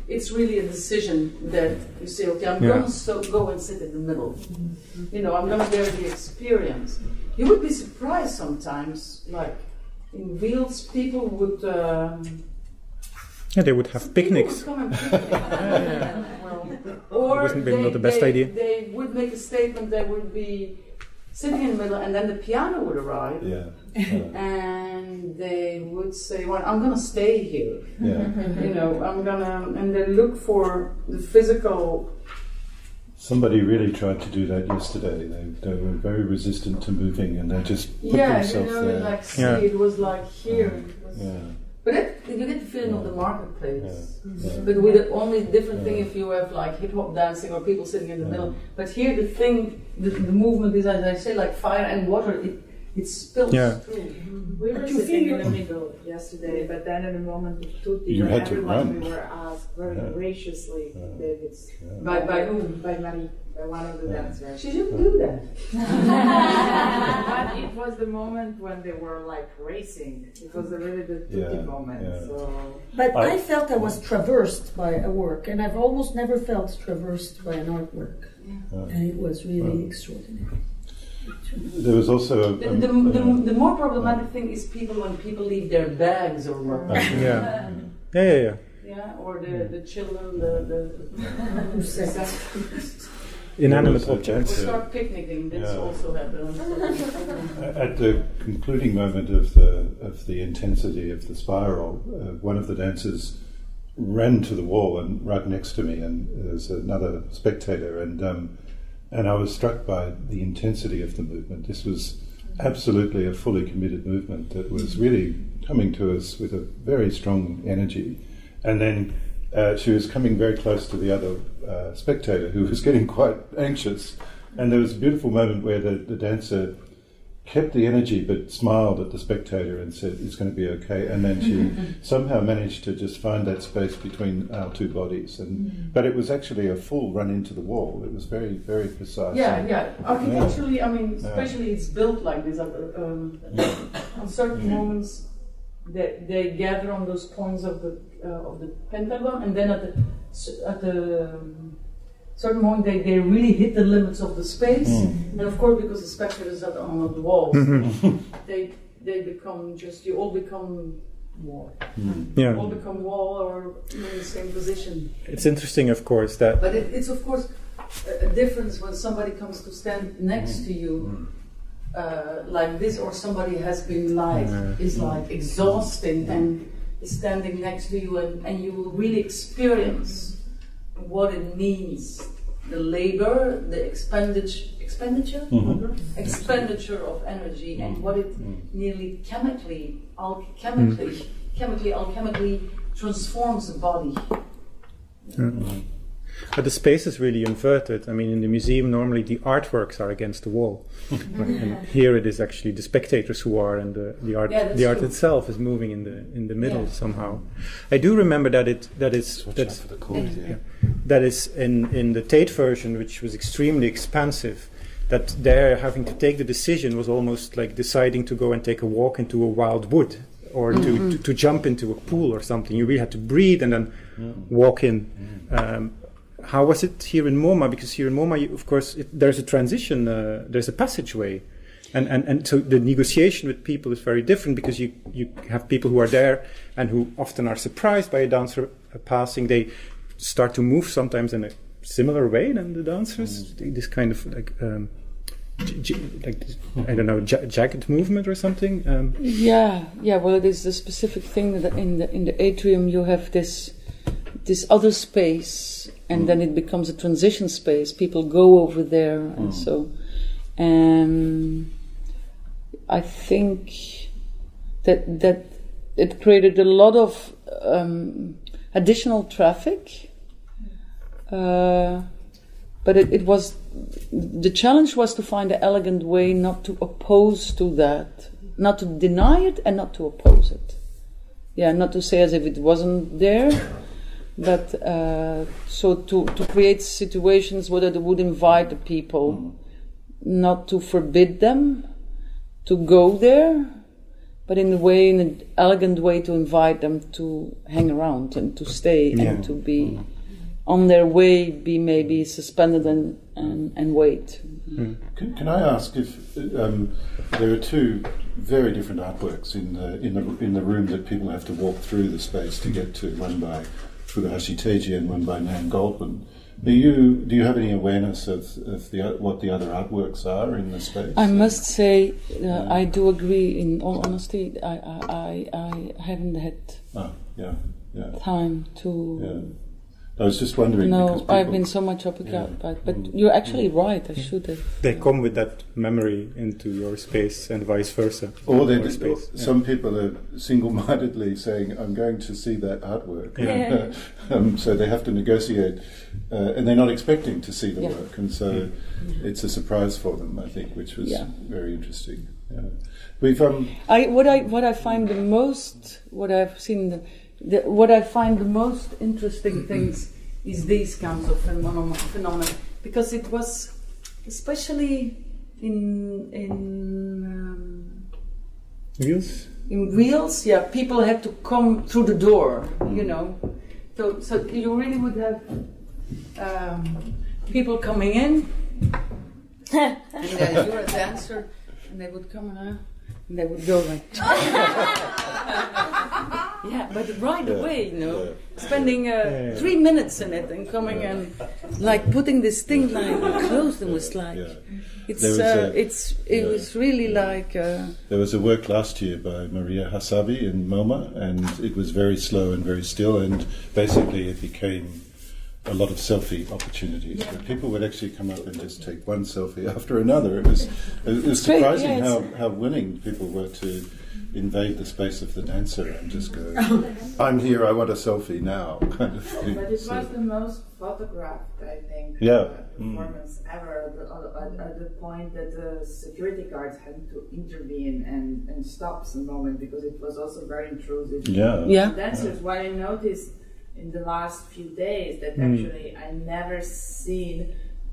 it's really a decision that you say, okay, I'm Yeah. gonna so go and sit in the middle. You know, I'm gonna get the experience. You would be surprised sometimes, like in Wiels, people would. Um, Yeah, they would have picnics. Would picnic. well, or Wasn't maybe they, not the best they- idea. They would make a statement. They would be sitting in the middle, and then the piano would arrive, Yeah. And they would say, "Well, I'm going to stay here." yeah. You know, I'm gonna, and they look for the physical. Somebody really tried to do that yesterday. They, they were very resistant to moving and they just put Yeah, you know, there. like see, Yeah. it was like here. It was, yeah. But it, you get the feeling of the marketplace. Mm-hmm. Yeah. But with the only different thing if you have like hip hop dancing or people sitting in the Yeah. middle. But here the thing, the, the movement is as I say, like fire and water. It it spills Yeah. through. Mm-hmm. We were But you sitting in the middle yesterday, but then in the moment of Tutti, You had to run. we were asked very Yeah. graciously, Yeah. David's By by whom? by Marie, by one of the Yeah. dancers. She shouldn't do that. but it was the moment when they were like racing. It was a really the Tutti Yeah, moment. yeah. So But I- I, felt I was traversed by a work, and I've almost never felt traversed by an artwork. Yeah. And it was really Wow. extraordinary. There was also a, The, um, the, the, the more problematic thing is people when people leave their bags or what. Yeah. Yeah, yeah, yeah. Yeah, or the, the children, the, the, Who said that? Inanimate There was a objects. Or dancer- start picnicking. That's Yeah. also happened. At the concluding moment of the of the intensity of the spiral, uh, one of the dancers ran to the wall and right next to me, and there's another spectator, and um, and I was struck by the intensity of the movement. This was absolutely a fully committed movement that was really coming to us with a very strong energy, and then. Uh, she was coming very close to the other uh, spectator who was getting quite anxious, and there was a beautiful moment where the, the dancer kept the energy but smiled at the spectator and said it's going to be okay. And then she somehow managed to just find that space between our two bodies. And but it was actually a full run into the wall. It was very very precise. Yeah, yeah. Architecturally, I mean, especially it's built like this. Um, on certain moments, they, they gather on those points of the uh, of the pentagon, and then at the at the um, certain moment they, they really hit the limits of the space. And of course, because the spectators are on the walls, they they become just you all become wall. Yeah. All become wall or in the same position. It's interesting, of course, that But it, it's of course a, a difference when somebody comes to stand next to you, uh, like this, or somebody has been like is like exhausting and is standing next to you, and, and you will really experience what it means, the labor, the expenditure, expenditure, expenditure of energy, and mm-hmm. what it mm-hmm. nearly chemically, alchemically, chemically, alchemically transforms the body. But the space is really inverted. I mean, in the museum, normally the artworks are against the wall, and here it is actually the spectators who are, and the, the art, Yeah, that's the art true. itself is moving in the in the middle Yeah. somehow. I do remember that it that is that's, for the chords, yeah. that is in in the Tate version, which was extremely expansive. That there having to take the decision was almost like deciding to go and take a walk into a wild wood, or to, to, to jump into a pool or something. You really had to breathe and then walk in. Um, how was it here in MoMA? Because here in MoMA, you, of course, it, there's a transition, uh, there's a passageway. And, and, and so the negotiation with people is very different because you, you have people who are there and who often are surprised by a dancer passing. They start to move sometimes in a similar way than the dancers. This kind of like, um, like I don't know, ja- jagged movement or something. Um, Yeah, yeah. Well, it is the specific thing that in the in the atrium you have this this other space, and then it becomes a transition space. People go over there, and so. Um, I think that that it created a lot of um, additional traffic. Uh, but it, it was the challenge was to find an elegant way not to oppose to that, not to deny it and not to oppose it. Yeah, not to say as if it wasn't there, but uh, so to, to create situations where it would invite the people, not to forbid them to go there, but in a way, in an elegant way, to invite them to hang around and to stay and to be on their way, be maybe suspended and, and, and wait. Can, can I ask if um, there are two very different artworks in the in the in the room that people have to walk through the space to get to? One by Furuhashi Teiji and one by Nan Goldin. Do you do you have any awareness of, of the what the other artworks are in the space? I must say, uh, I do agree. In all honesty, I I, I, I haven't had Ah, yeah, yeah, time to. Yeah. I was just wondering. No, I've been so much up against, Yeah. but, but you're actually right. I should have. they come with that memory into your space and vice versa. Or they Your did, space, yeah. some people are single-mindedly saying, "I'm going to see that artwork," Yeah. um, so they have to negotiate, uh, and they're not expecting to see the Yeah. work, and so it's a surprise for them, I think, which was Yeah. very interesting. Yeah. We've um, I what I what I find the most what I've seen the, the what I find the most interesting things is these kinds of phenomena, phenomena because it was especially in in um, Wiels? in Wiels yeah people had to come through the door you know. So so you really would have um, people coming in and uh, you're a dancer and they would come and, uh, and they would go like yeah but right away you know yeah. spending uh, three minutes in it and coming and like putting this thing like close and was like yeah. it's was uh, a- it's it yeah. was really like uh, There was a work last year by Maria Hassabi in MoMA, and it was very slow and very still, and basically it became a lot of selfie opportunities. Where people would actually come up and just take one selfie after another. It was it was surprising yeah, how, how willing people were to invade the space of the dancer and just go, I'm here, I want a selfie now, kind of thing. But it So- was the most photographed, I think, Yeah. uh, performance ever. At the, at, at the point that the security guards had to intervene and, and stop some moment because it was also very intrusive. yeah. Yeah. Dancers, what I noticed in the last few days that Hmm. actually I never seen.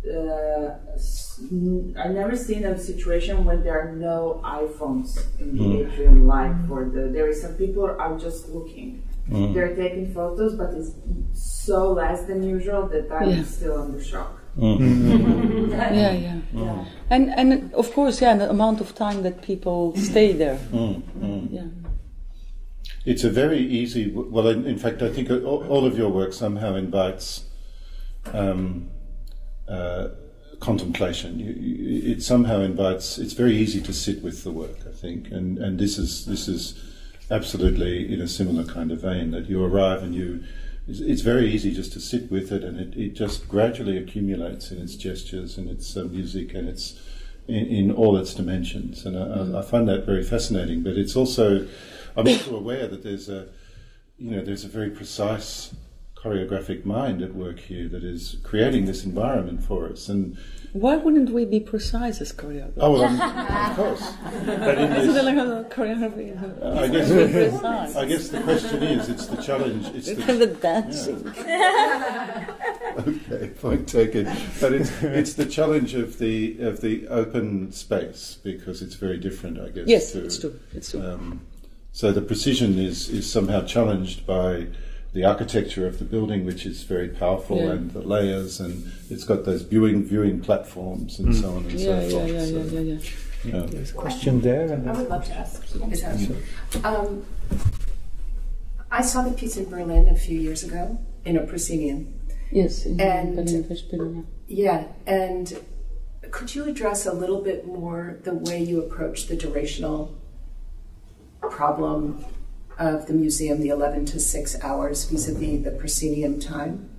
Uh, s- n- I never seen a situation when there are no iPhones in the Hmm. atrium, like for the. There is some people are just looking. Hmm. They're taking photos, but it's so less than usual that I'm Yeah. still under shock. Yeah, yeah. Yeah. And and of course, yeah, the amount of time that people stay there. Yeah. It's a very easy. Well, in, in fact, I think all, of your work somehow invites um, uh, contemplation. You, it somehow invites. It's very easy to sit with the work. I think, and and this is this is absolutely in a similar kind of vein that you arrive and you. It's, very easy just to sit with it, and it, it just gradually accumulates in its gestures and its uh, music and its in, in all its dimensions, and I, I find that very fascinating. But it's also, I'm also aware that there's a, you know, there's a very precise choreographic mind at work here that is creating this environment for us. And Why wouldn't we be precise as choreographers? oh, well, of course, but in this, choreography? I guess, I guess the question is, it's the challenge. It's the the dancing. okay, point taken. But it's it's the challenge of the of the open space because it's very different, I guess. Yes, to, it's true. It's true. Um, so the precision is, is somehow challenged by the architecture of the building, which is very powerful, Yeah. and the layers, and it's got those viewing viewing platforms and so on and yeah, so forth. yeah, So, yeah, yeah, yeah. yeah. There's a question there, and I would love to ask. Is that, um, I saw the piece in Berlin a few years ago in a proscenium. Yes, in And- Berlin Festspiele, Yeah, and could you address a little bit more the way you approach the durational problem of the museum, the 11 to 6 hours vis-a-vis the proscenium time?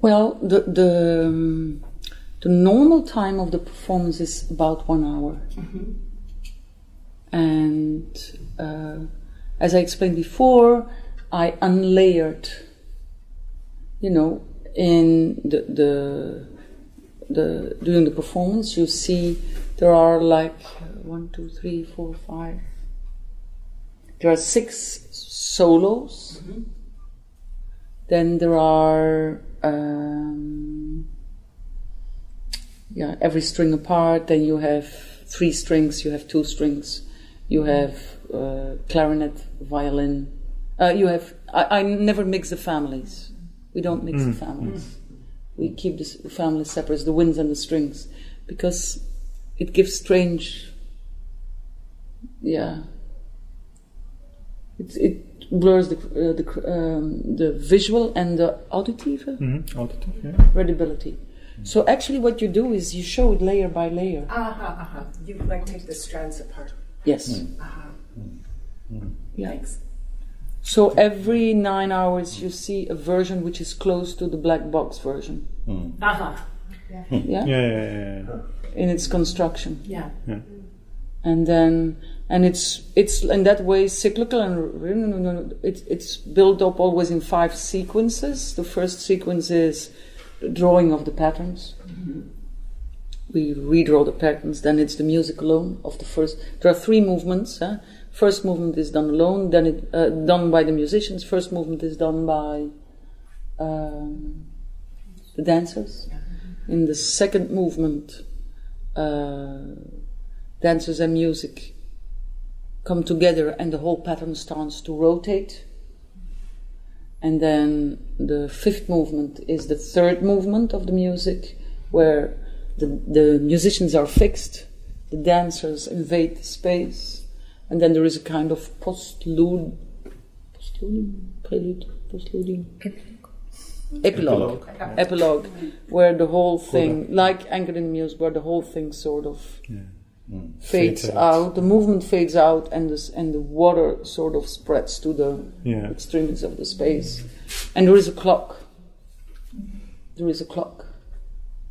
Well, the the um, the normal time of the performance is about one hour, and uh, as I explained before, I unlayered. You know, in the the the during the performance, you see there are like uh, one, two, three, four, five. There are six solos. Then there are um, yeah every string apart. Then you have three strings. You have two strings. You have uh, clarinet, violin. Uh, you have. I, I never mix the families. We don't mix the families. We keep the families separate, the winds and the strings, because it gives strange. Yeah. It, it blurs the uh, the um, the visual and the auditive Mhm, auditive, yeah. readability. So actually, what you do is you show it layer by layer. Uh-huh, uh-huh. You like take the strands apart. Yes. Uh-huh. Yeah. Thanks. So every nine hours, you see a version which is close to the black box version. Uh-huh. Yeah. Yeah, yeah, yeah, yeah. In its construction, Yeah. and then and it's it's in that way cyclical and it's it's built up always in five sequences. The first sequence is the drawing of the patterns. We redraw the patterns. Then it's the music alone of the first. There are three movements. Huh? First movement is done alone. Then it uh, done by the musicians. First movement is done by um, the dancers. In the second movement, uh, dancers and music come together and the whole pattern starts to rotate. And then the fifth movement is the third movement of the music, where the, the musicians are fixed, the dancers invade the space, and then there is a kind of postlude, postludium, prelude, postludium, epilogue, epilogue, where the whole thing, like anchored in the music, where the whole thing sort of fades Fades out. out. The movement fades out, and this and the water sort of spreads to the Yeah. extremities of the space. And there is a clock. There is a clock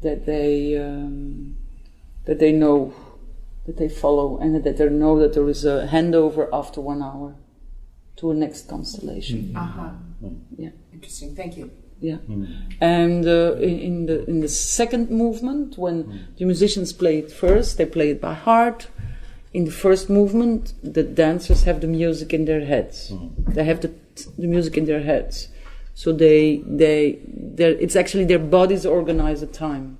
that they um, that they know that they follow, and that they know that there is a handover after one hour to a next constellation. Uh-huh. Yeah. Interesting. Thank you. Yeah, hmm. and uh, in, in the in the second movement, when hmm. the musicians play it first, they play it by heart. In the first movement, the dancers have the music in their heads. Hmm. They have the the music in their heads, so they they they it's actually their bodies organize the time.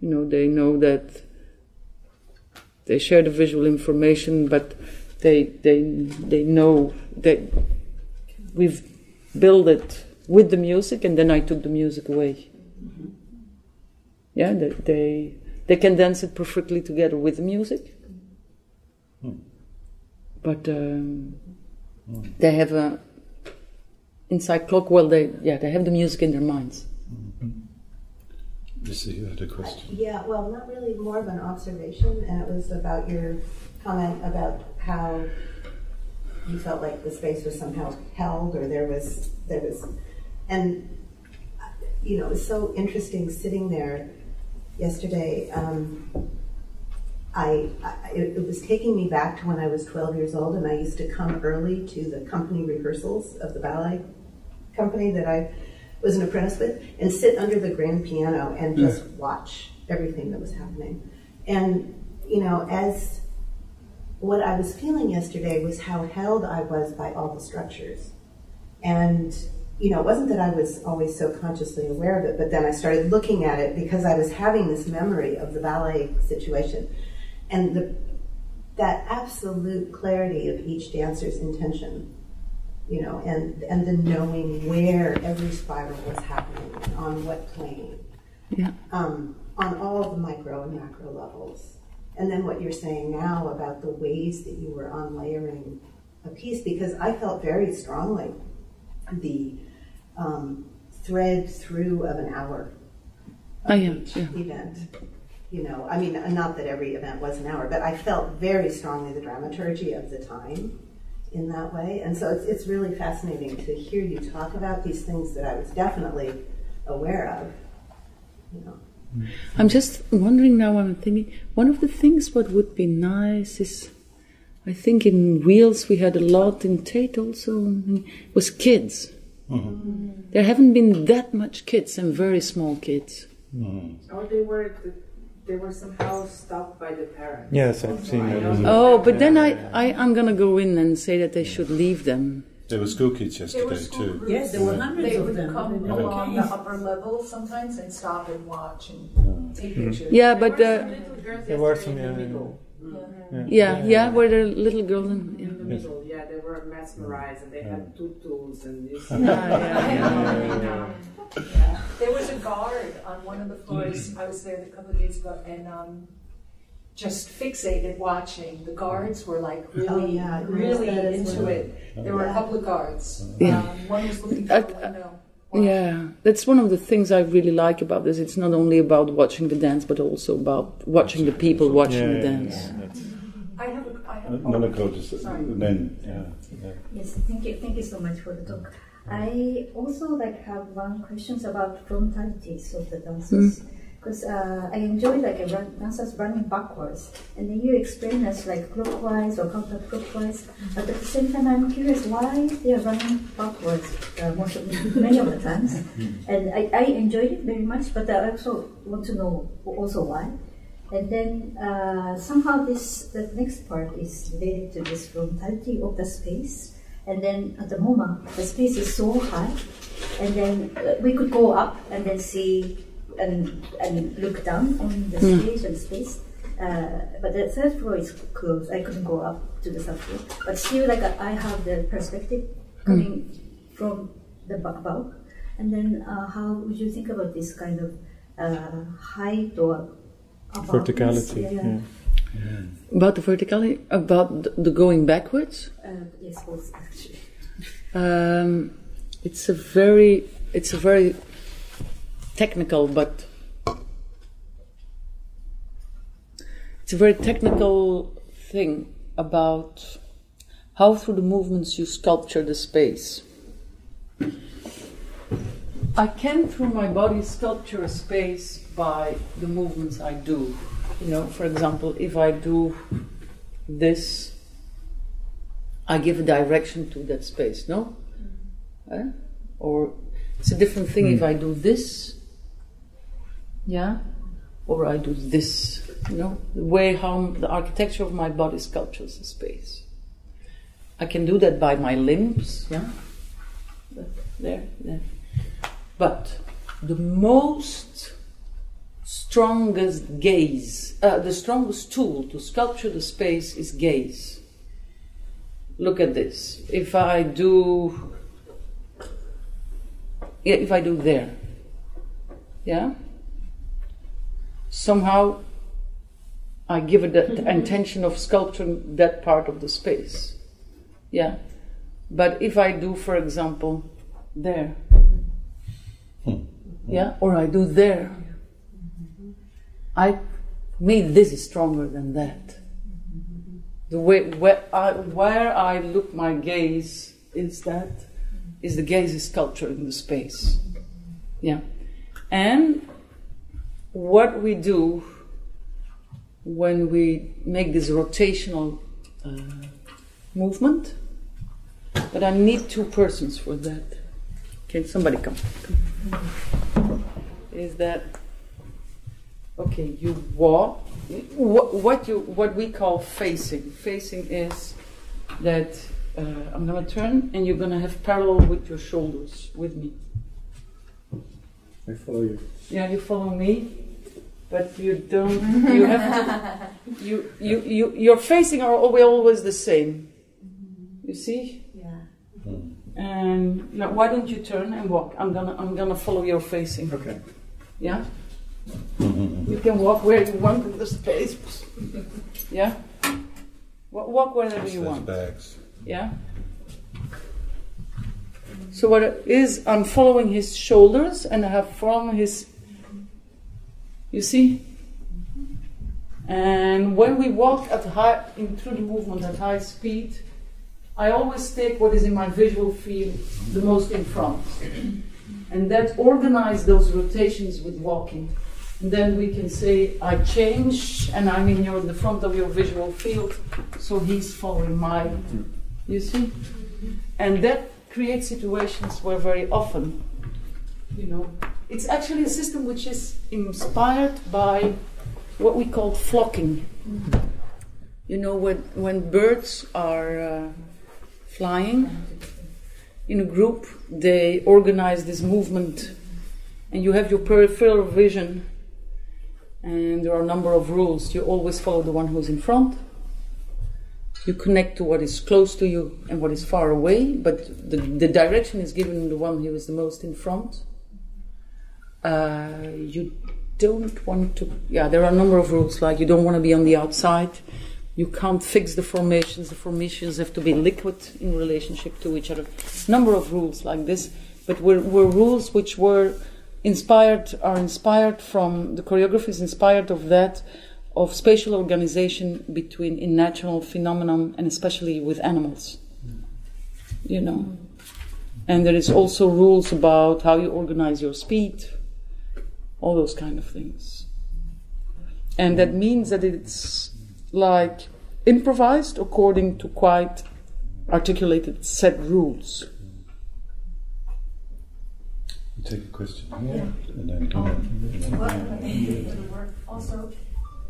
You know, they know that they share the visual information, but they they they know that we've built it with the music, and then I took the music away. Yeah, they they, they can dance it perfectly together with the music, hmm. but um, hmm. they have a inside clock. Well, they yeah they have the music in their minds. Mm-hmm. Missy, you had a question. Yeah, well, not really, more of an observation, and it was about your comment about how you felt like the space was somehow held, or there was there was, and you know, it was so interesting sitting there yesterday. Um, I, I it, it was taking me back to when I was 12 years old, and I used to come early to the company rehearsals of the ballet company that I was an apprentice with, and sit under the grand piano and just watch everything that was happening. And you know, as what I was feeling yesterday was how held I was by all the structures, and you know, it wasn't that I was always so consciously aware of it, but then I started looking at it because I was having this memory of the ballet situation, and the that absolute clarity of each dancer's intention you know, and and the knowing where every spiral was happening and on what plane, Yeah. um, on all the micro and macro levels. And then what you're saying now about the ways that you were unlayering a piece, because I felt very strongly the um, thread through of an hour of Oh, yeah, each yeah. event. You know, I mean, not that every event was an hour, but I felt very strongly the dramaturgy of the time in that way. And so it's, it's really fascinating to hear you talk about these things that I was definitely aware of. You know. I'm just wondering now. I'm thinking one of the things what would be nice is, I think in Wiels we had a lot in Tate also was kids. Mm-hmm. There haven't been that much kids and very small kids. Or they were they were somehow stopped by the parents. Yes, I've seen that. Oh, oh but then I, I I'm gonna go in and say that they should leave them. There were school kids yesterday too. Yes, there were hundreds They of would them. come They never along the upper level sometimes and stop and watch and mm-hmm. take pictures. Yeah, but There uh, were some little girls There were yesterday some, in the yeah, middle. yeah, yeah, were there little girls and yeah. In the middle, yeah, they were mesmerized and they had tutus and this. There was a guard on one of the floors. I was there a couple of days ago, and um, just fixated watching. The guards were like really, Oh, yeah, really noticed that as into well. it. There were a couple of guards. Yeah. Um, one was looking for the window. Yeah, that's one of the things I really like about this. It's not only about watching the dance, but also about watching the people watching the dance. I have a. I have, Monaco just Sorry. then, yeah. yeah. Yes, thank you, thank you so much for the talk. I also like have one questions about frontalities of the dances hmm. Because uh, I enjoy like a run, dancers running backwards, and then you explain us like clockwise or counterclockwise. But at the same time, I'm curious why they are running backwards uh, most of many of the times, and I, I enjoyed it very much. But I also want to know also why. And then uh, somehow this the next part is related to this frontality of the space. And then at the moment, the space is so high, and then uh, we could go up and then see and, and look down on the stage and space. Uh, but the third floor is closed. I couldn't go up to the third floor. But still, like I have the perspective coming from the bu- above. And then, uh, how would you think about this kind of uh, height or? Verticality. Yeah, Yeah. About the verticality, about the- the going backwards. Uh, yes, both actually. Um, it's a very, it's a very technical, but it's a very technical thing about how through the movements you sculpture the space. I can, through my body, sculpture a space by the movements I do. You know, for example, if I do this, I give a direction to that space, no? Eh? Or it's a different thing if I do this, yeah, or I do this, you know, the way how the architecture of my body sculptures the space. I can do that by my limbs, yeah, there, there. But the most strongest gaze, uh, the strongest tool to sculpture the space is gaze. Look at this. If I do, yeah, if I do there, yeah, somehow I give it the intention of sculpturing that part of the space, yeah. But if I do, for example, there, hmm. yeah, or I do there, I, me, this is stronger than that. The way where I, where I look my gaze is that is the gaze is sculpture in the space. Yeah, and what we do when we make this rotational uh, movement, but I need two persons for that. Can somebody come? Is that okay? You walk. What, what you what we call facing. Facing is that uh, I'm gonna turn and you're gonna have parallel with your shoulders with me. I follow you. Yeah, you follow me, but you don't. You have to. You you you your facing are al- always the same. Mm-hmm. You see. Yeah. Hmm. And now, why don't you turn and walk? I'm gonna I'm gonna follow your facing. Okay. Yeah. Mm-hmm. You can walk where you want in the space. Yeah. Walk wherever Just you those want. bags. Yeah. So what it is, I'm following his shoulders and I have from his. You see. And when we walk at high in through the movement at high speed, I always take what is in my visual field the most in front, and that organize those rotations with walking. And then we can say I change, and I'm in your the front of your visual field, so he's following my. You see, and that creates situations where very often, you know, it's actually a system which is inspired by what we call flocking. You know, when when birds are uh, flying in a group, they organize this movement, and you have your peripheral vision, and there are a number of rules. You always follow the one who's in front. You connect to what is close to you and what is far away, but the, the direction is given the one who is the most in front. Uh, you don't want to, yeah, there are a number of rules, like you don't want to be on the outside. You can't fix the formations. The formations have to be liquid in relationship to each other. A number of rules like this, but were, were rules which were inspired, are inspired from the choreography is inspired of that, of spatial organization between in natural phenomenon and especially with animals. You know, and there is also rules about how you organize your speed, all those kind of things, and that means that it's like improvised according to quite articulated set rules. You take a question here, and then here, and then Well, here. thank you for. Also,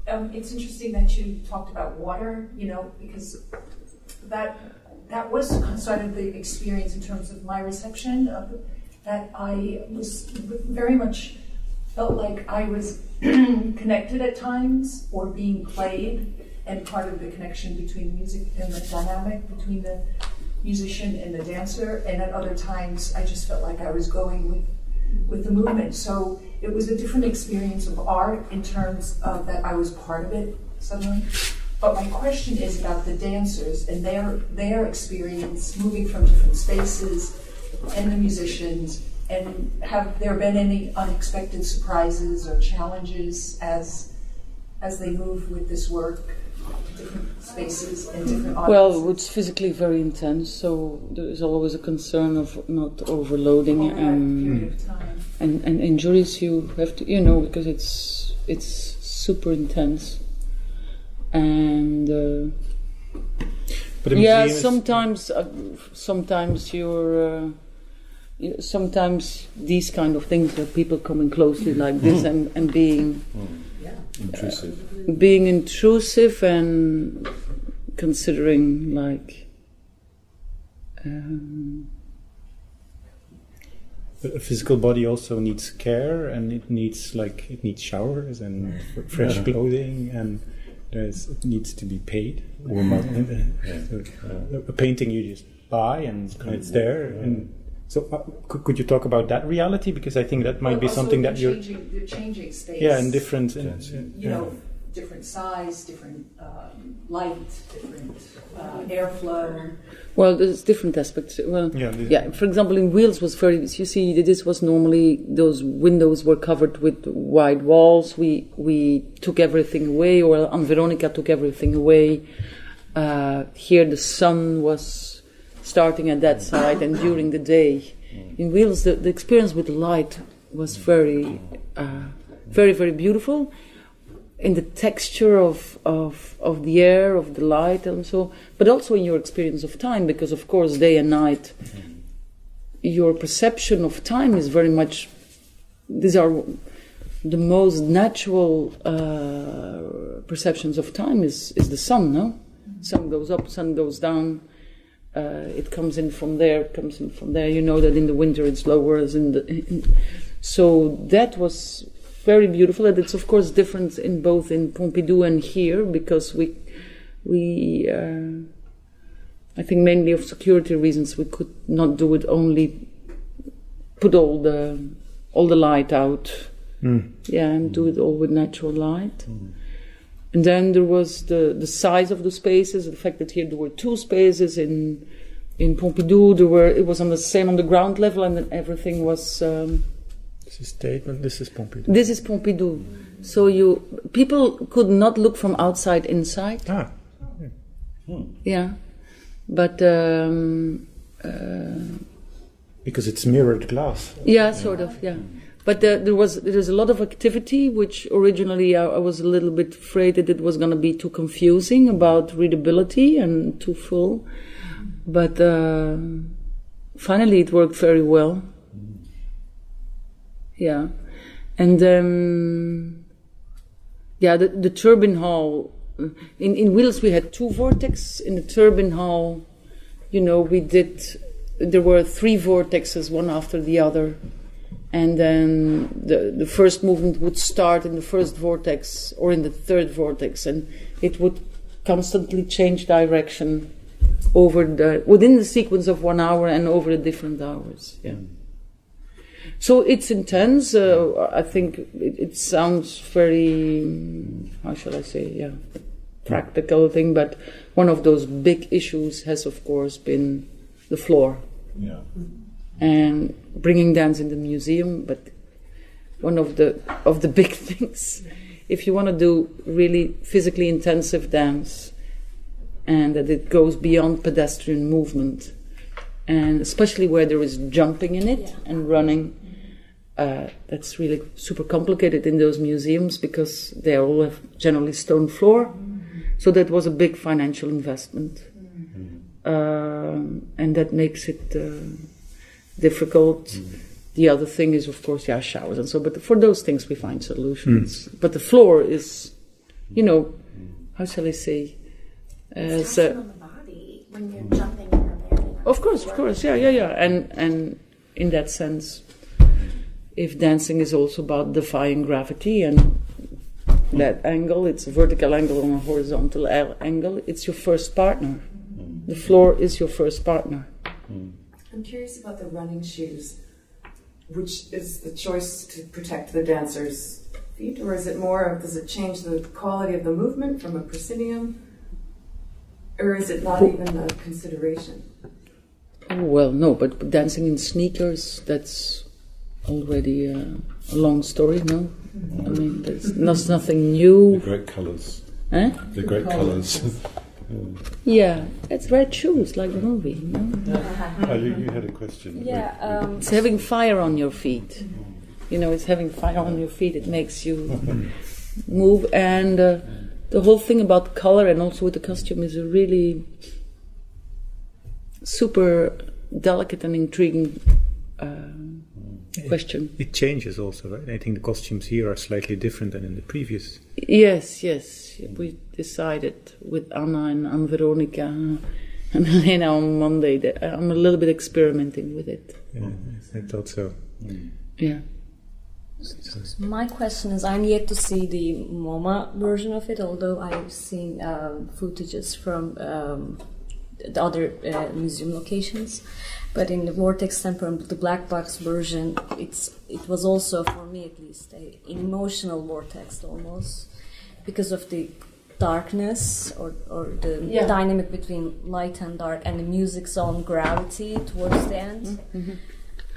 um, it's interesting that you talked about water, you know, because that that was sort of the experience in terms of my reception of that I was very much felt like I was connected at times or being played and part of the connection between music and the dynamic between the musician and the dancer and at other times I just felt like I was going with with the movement. So it was a different experience of art in terms of that I was part of it suddenly. But my question is about the dancers and their their experience moving from different spaces and the musicians and have there been any unexpected surprises or challenges as as they move with this work, different spaces and different audiences? Well, it's physically very intense, so there is always a concern of not overloading over that and period of time. and, and injuries you have to you know because it's it's super intense. And uh, But yeah, sometimes, uh, sometimes you're. Uh, you- sometimes these kind of things that people coming closely like this and, and being Intrusive. being intrusive and considering like um, a physical body also needs care, and it needs like it needs showers and f- fresh Yeah. clothing, and there's it needs to be paid. Or mo- so, uh, a painting you just buy and it's there. And so, uh, could, could you talk about that reality? Because I think that might Well, be something that you're changing, the changing space. yeah, and different. in- Yes. in- You yeah. know, different size, different um, light, different uh, airflow. well there's different aspects well Yeah, yeah for example in Wiels was very you see this was normally those windows were covered with wide walls we we took everything away or Ann Veronica took everything away uh, here the sun was starting at that side and during the day in Wiels the, the experience with light was very uh, very very beautiful in the texture of, of, of the air, of the light, and so, but also in your experience of time, because of course, day and night, your perception of time is very much. These are the most natural uh, perceptions of time. Is is the sun? No, sun goes up, sun goes down. Uh, it comes in from there, it comes in from there. You know that in the winter it's lower as in the. In, so that was very beautiful, and it's of course different in both in Pompidou and here because we we uh, I think mainly of security reasons we could not do it only put all the all the light out yeah and do it all with natural light and then there was the the size of the spaces the fact that here there were two spaces in in Pompidou there were it was on the same on the ground level and then everything was um, This is statement. This is Pompidou. this is Pompidou so you people could not look from outside inside ah, yeah but um, uh, because it's mirrored glass. Yeah, sort of. Yeah, but there, there was there is a lot of activity, which originally I, I was a little bit afraid that it was going to be too confusing about readability and too full, but uh, finally it worked very well. Yeah, and um, yeah, the, the turbine hall in in Wiels we had two vortex in the turbine hall. You know, we did there were three vortexes, one after the other. And then the, the first movement would start in the first vortex or in the third vortex, and it would constantly change direction over the within the sequence of one hour and over the different hours. Yeah. So it's intense. Uh, I think it, it sounds very, mm, how shall I say, yeah, practical thing. But one of those big issues has, of course, been the floor Yeah. And bringing dance in the museum. But one of the of the big things, if you want to do really physically intensive dance, and that it goes beyond pedestrian movement, and especially where there is jumping in it and running. Uh, that's really super complicated in those museums because they all have generally stone floor. So that was a big financial investment. Um, and that makes it uh, difficult. Mm. The other thing is, of course, yeah, showers and so. But for those things, we find solutions. Mm. But the floor is, you know, mm. how shall I say? As, Tension uh, on the body when you're jumping and you're landing. on of course, of course, yeah, yeah, yeah. And and in that sense, if dancing is also about defying gravity and that angle, it's a vertical angle and a horizontal a- angle. It's your first partner. The floor is your first partner. I'm curious about the running shoes, which is the choice to protect the dancer's feet, or is it more of does it change the quality of the movement from a proscenium, or is it not even a consideration? Oh, well, no, but, but dancing in sneakers, that's already uh, a long story, no? I mean, there's, there's nothing new. The great colours. Eh? The great colours. Yeah, it's red shoes, like the movie. No? oh, you, you had a question. Yeah, um, It's having fire on your feet. You know, it's having fire on your feet. It makes you move, and uh, the whole thing about color and also with the costume is a really super delicate and intriguing uh, question. It changes also, right? I think the costumes here are slightly different than in the previous. Yes, yes. We decided with Anna and Ann Veronica and Helena on Monday that I'm a little bit experimenting with it. Yeah, I thought so. Yeah. My question is, I'm yet to see the MoMA version of it, although I've seen um, footages from um, the other uh, museum locations. But in the Vortex Temporum, the black box version, it's it was also for me at least a, an emotional vortex almost because of the darkness or, or the Yeah. dynamic between light and dark and the music's own gravity towards the end.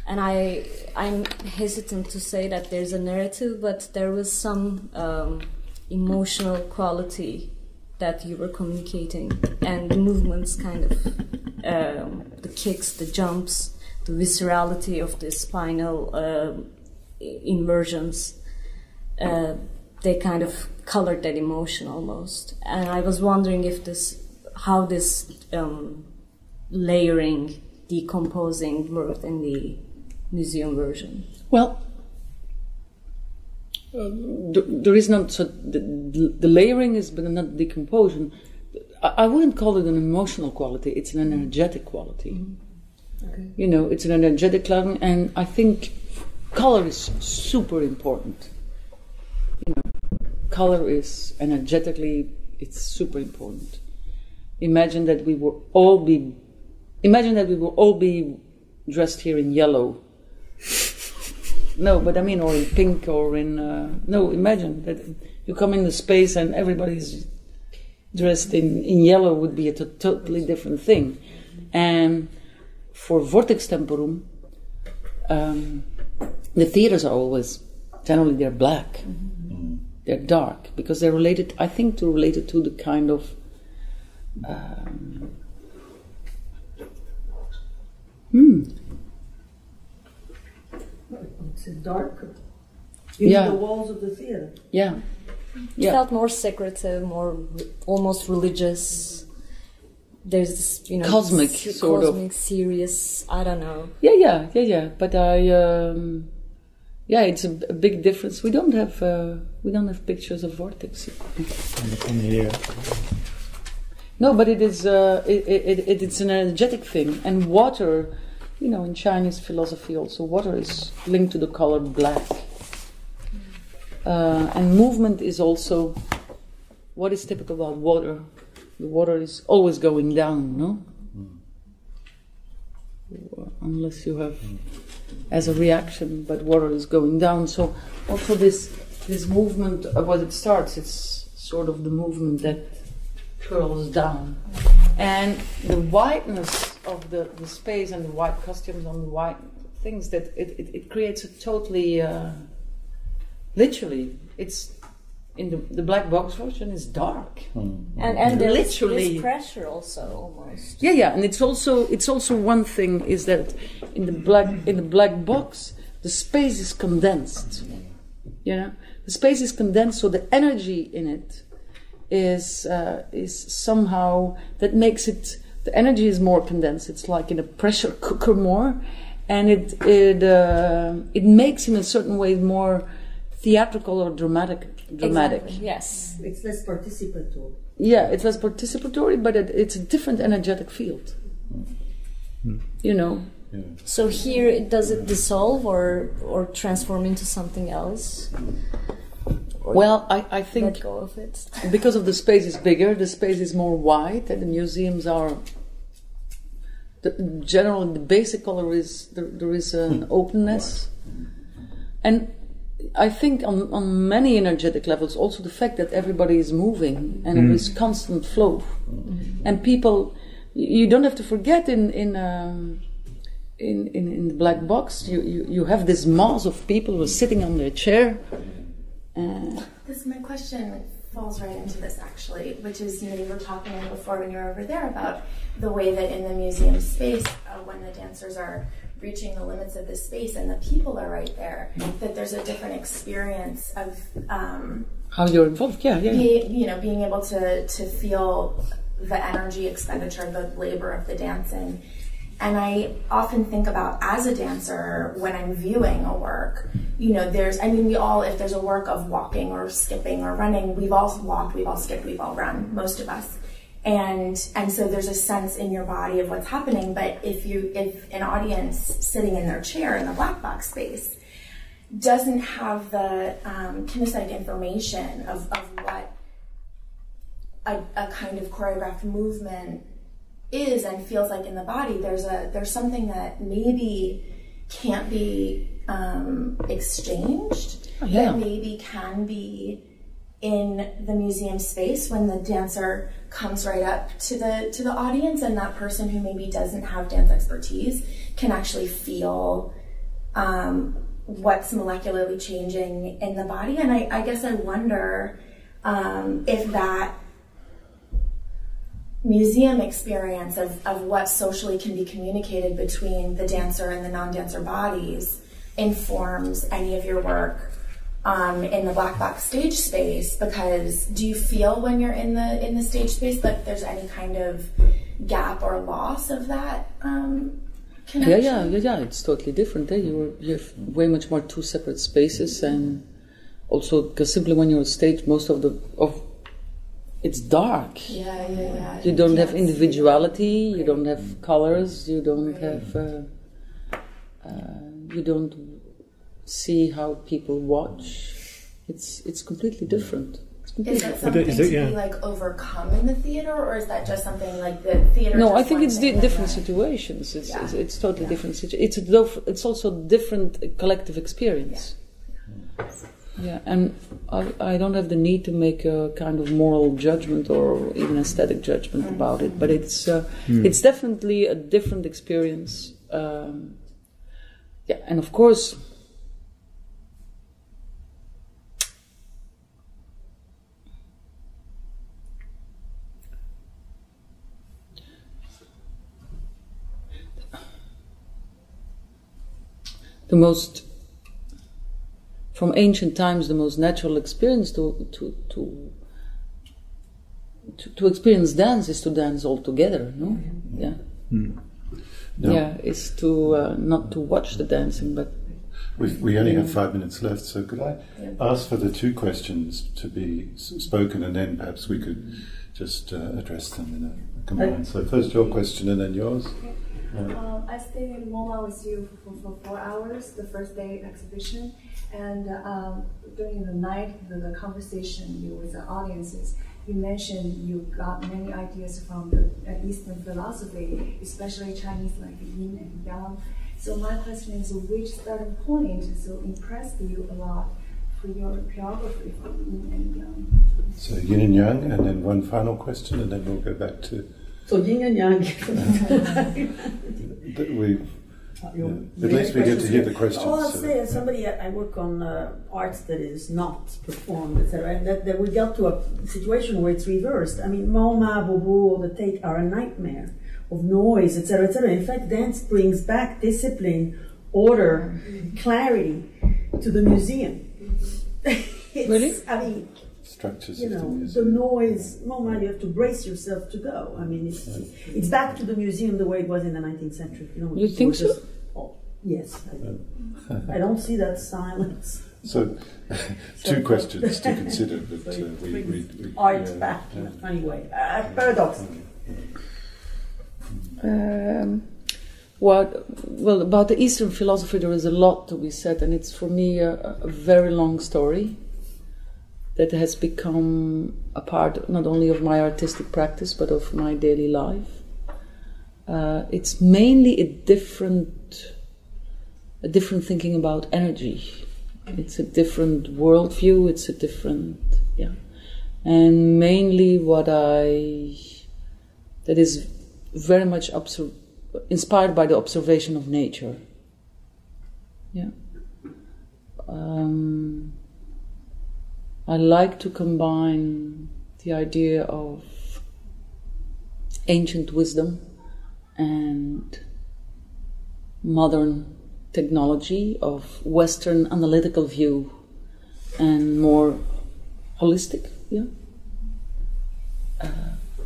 And I, I'm hesitant to say that there's a narrative, but there was some um, emotional quality that you were communicating, and the movements, kind of, um, the kicks, the jumps, the viscerality of the spinal um inversions. Uh, they kind of colored that emotion almost, and I was wondering if this, how this um, layering, decomposing worked in the museum version. Well, um, th- there is not so the, the, layering is but not decomposition. I, I wouldn't call it an emotional quality. It's an energetic quality. Okay. You know, it's an energetic quality, and I think color is super important. You know, color is energetically it's super important. Imagine that we will all be, imagine that we will all be dressed here in yellow. No, but I mean, or in pink, or in uh, no. Imagine that you come into space and everybody's dressed in, in yellow would be a totally different thing. And for Vortex Temporum, um, the theaters are always generally they're black, they're dark because they're related. I think to related to the kind of um, hmm, It's dark. In Yeah. the walls of the theater. yeah, It yeah. felt more secretive, more almost religious. There's this, you know, Cosmic, se- sort of. serious. I don't know. Yeah, yeah, yeah, yeah. But I, um, yeah, it's a, a big difference. We don't have uh, we don't have pictures of vortex. And here, No, but it is uh, it, it, it, it's an energetic thing, and water, you know, in Chinese philosophy also, water is linked to the color black, uh, and movement is also what is typical about water. The water is always going down, no? Unless you have as a reaction, but water is going down. So also this this movement, uh, when it starts, it's sort of the movement that curls down. And the whiteness of the, the space and the white costumes on the white things that it, it, it creates a totally uh, literally it's in the, the black box version is dark. And and there is Literally. this pressure also almost. Yeah, yeah, and it's also it's also one thing is that in the black in the black box the space is condensed. You know, the space is condensed, so the energy in it is uh, is somehow that makes it the energy is more condensed. It's like in a pressure cooker more, and it it uh, it makes in a certain way more theatrical or dramatic. Dramatic. Exactly, Yes. It's less participatory. Yeah, it was participatory, but it, it's a different energetic field. You know, Yeah. So here, it- does it dissolve or or transform into something else? Or well, I, I let think go of it. because of the space is bigger, the space is more wide, and the museums are. The, generally, the basic color is there, there is an openness, and I think on, on many energetic levels, also the fact that everybody is moving and there is constant flow, and people, you don't have to forget in in. Um, in, in, in the black box, you, you, you have this mass of people who are sitting on their chair. Uh, This my question falls right into this actually, which is you know you were talking before when you were over there about the way that in the museum space uh, when the dancers are reaching the limits of this space and the people are right there, that there's a different experience of um, How you're involved? Yeah, yeah. be, you know, being able to to feel the energy expenditure, the labor of the dancing. And I often think about as a dancer when I'm viewing a work, you know, there's, I mean, we all, if there's a work of walking or skipping or running, we've all walked, we've all skipped, we've all run, most of us. And, and so there's a sense in your body of what's happening. But if you, if an audience sitting in their chair in the black box space doesn't have the um, kinesthetic information of, of what a, a kind of choreographed movement is and feels like in the body there's a there's something that maybe can't be um, exchanged yeah. that maybe can be in the museum space when the dancer comes right up to the to the audience and that person who maybe doesn't have dance expertise can actually feel um, what's molecularly changing in the body and I, I guess I wonder um, if that museum experience of, of what socially can be communicated between the dancer and the non-dancer bodies informs any of your work um, in the black box stage space because do you feel when you're in the in the stage space that there's any kind of gap or loss of that um, yeah, yeah, yeah, yeah. It's totally different. Eh? you're you have way much more two separate spaces, and also because simply when you're on stage, most of the of it's dark. Yeah, yeah, yeah. You don't have individuality. You don't have colors. You don't have. Uh, uh, you don't see how people watch. It's it's completely different. It's completely Is that something Is it- to yeah. be like overcome in the theater, or is that just something like the theater? No, I think it's di- different then- situations. It's, Yeah. it's it's totally different. Situ- it's a dof- it's also different collective experience. Yeah, and I, I don't have the need to make a kind of moral judgment or even aesthetic judgment about it, but it's uh, it's definitely a different experience. Um, yeah, and of course. The most from ancient times the most natural experience to to to to, to experience dance is to dance all together no? Yeah. No. yeah. Is to uh, not to watch the dancing but We, we only have five minutes left, so could I ask for the two questions to be spoken, and then perhaps we could just uh, address them in a combined. So first your question, and then yours. Um, I stayed in MoMA with you for, for four hours, the first day exhibition, and um, during the night, the, the conversation you with the audiences, you mentioned you got many ideas from the uh, Eastern philosophy, especially Chinese like Yin and Yang. So my question is, which starting point so impressed you a lot for your choreography for Yin and Yang? So yin and yang, and then one final question, and then we'll go back to So yin and yang. th- we. yeah, At least we get to hear the questions. All I'll so- say is somebody I work on uh, arts that is not performed, etc. And that, that we got to a situation where it's reversed. I mean, MoMA, Beaubourg, the Tate are a nightmare of noise, etc., etc. In fact, dance brings back discipline, order, clarity to the museum. Really? I mean, Structures you of the know, the noise, MoMA, you have to brace yourself to go. I mean, it's, it's back to the museum the way it was in the 19th century. You, know, You think people so? just- oh, yes. I, I don't see that silence. So, two questions to consider, but uh, we, we, we Art yeah, back in yeah. a funny way. Uh, paradox. Um, what well about the Eastern philosophy, there is a lot to be said, and it's for me a, a very long story that has become a part not only of my artistic practice but of my daily life. Uh, it's mainly a different, a different thinking about energy. It's a different worldview. It's a different, yeah, and mainly what I that is very much obser- inspired by the observation of nature. Yeah. Um, I like to combine the idea of ancient wisdom and modern technology, of Western analytical view, and more holistic, yeah, uh,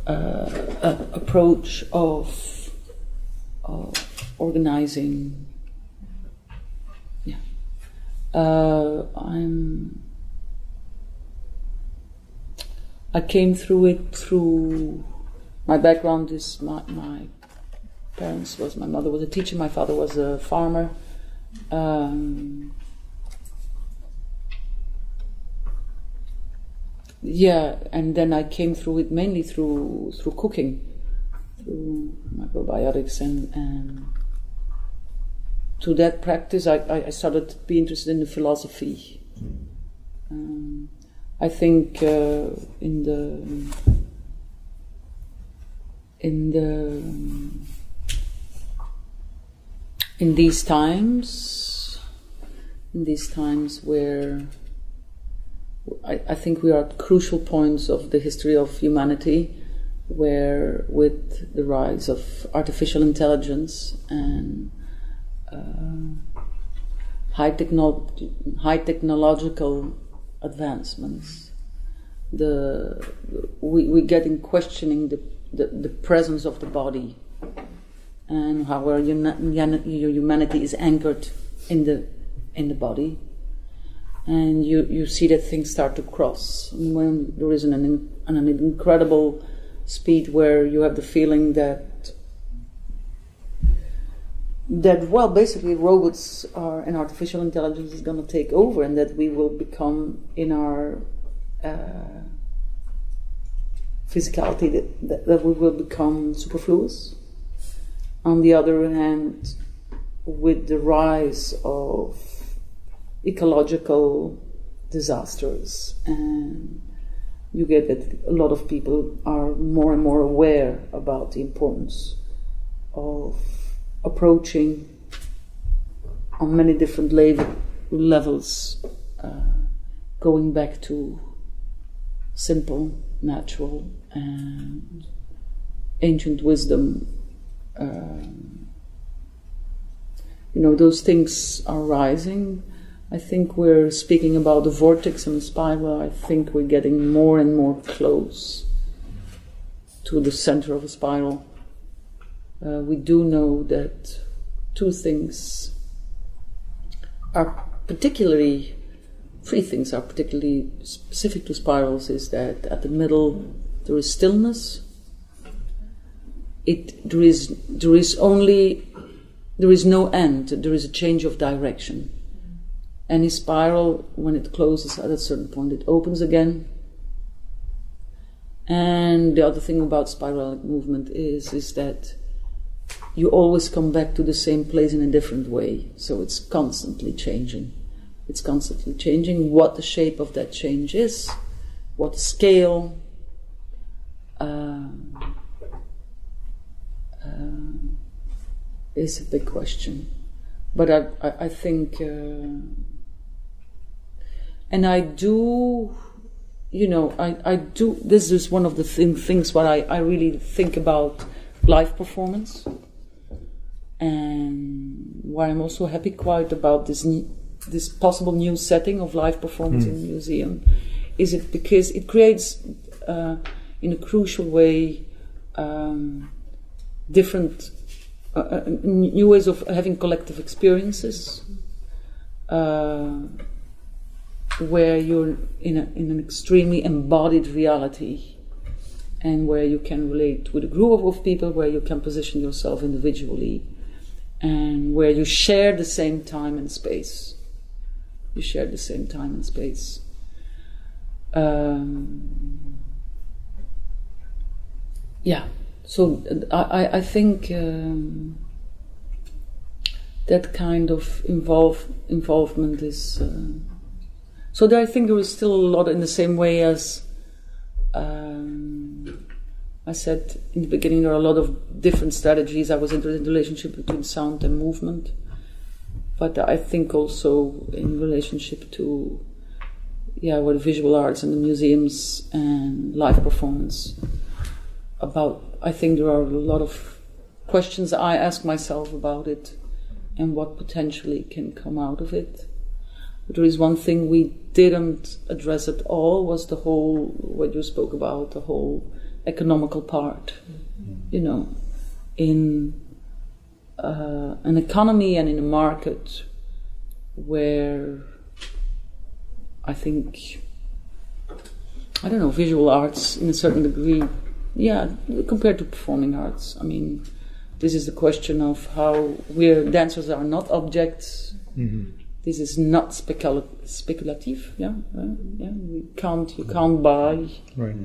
uh, approach of, of organizing. Yeah, uh, I'm. I came through it through my background is my, my parents was my mother was a teacher, my father was a farmer. Um, yeah, and then I came through it mainly through through cooking, through microbiotics and, and through that practice I, I started to be interested in the philosophy. Um, I think uh, in the in the in these times, in these times where I, I, think we are at crucial points of the history of humanity, where with the rise of artificial intelligence and uh, high, techno- high technological advancements, the we, we get in questioning the, the, the presence of the body and how our your humanity is anchored in the in the body, and you you see that things start to cross. When there is an, an, an incredible speed where you have the feeling that that well basically robots are and artificial intelligence is going to take over and that we will become in our uh, physicality that, that, that we will become superfluous. On the other hand, with the rise of ecological disasters, and you get that a lot of people are more and more aware about the importance of approaching on many different level, levels, uh, going back to simple, natural, and ancient wisdom um, you know, those things are rising. I think we're speaking about the vortex and the spiral. I think we're getting more and more close to the center of a spiral. Uh, we do know that two things are particularly, three things are particularly specific to spirals is that at the middle there is stillness, it there is there is only there is no end. There is a change of direction. Any spiral, when it closes at a certain point, it opens again. And the other thing about spiralic movement is is that you always come back to the same place in a different way. So it's constantly changing. It's constantly changing what the shape of that change is, what scale. Um, uh, is a big question. But I, I, I think, uh, and I do, you know, I, I do, this is one of the thing, things what I, I really think about live performance. And why I'm also happy quite about this this possible new setting of live performance mm. in the museum is it because it creates uh, in a crucial way um, different uh, uh, new ways of having collective experiences uh, where you're in, a, in an extremely embodied reality and where you can relate with a group of people where you can position yourself individually and where you share the same time and space you share the same time and space um, yeah so I, I think um, that kind of involve, involvement is. Uh, so there, I think there is still a lot in the same way as um, I said in the beginning. There are a lot of different strategies. I was interested in the relationship between sound and movement, but I think also in relationship to yeah, with visual arts and the museums and live performance about I think there are a lot of questions I ask myself about it and what potentially can come out of it. But there is one thing we didn't address at all was the whole what you spoke about, the whole economical part. You know, in uh, an economy and in a market where I think I don't know visual arts in a certain degree, yeah, compared to performing arts. I mean, this is the question of how we're dancers are not objects. Mm-hmm. This is not specula- speculative. Yeah, uh, yeah. We can't you can't buy Right.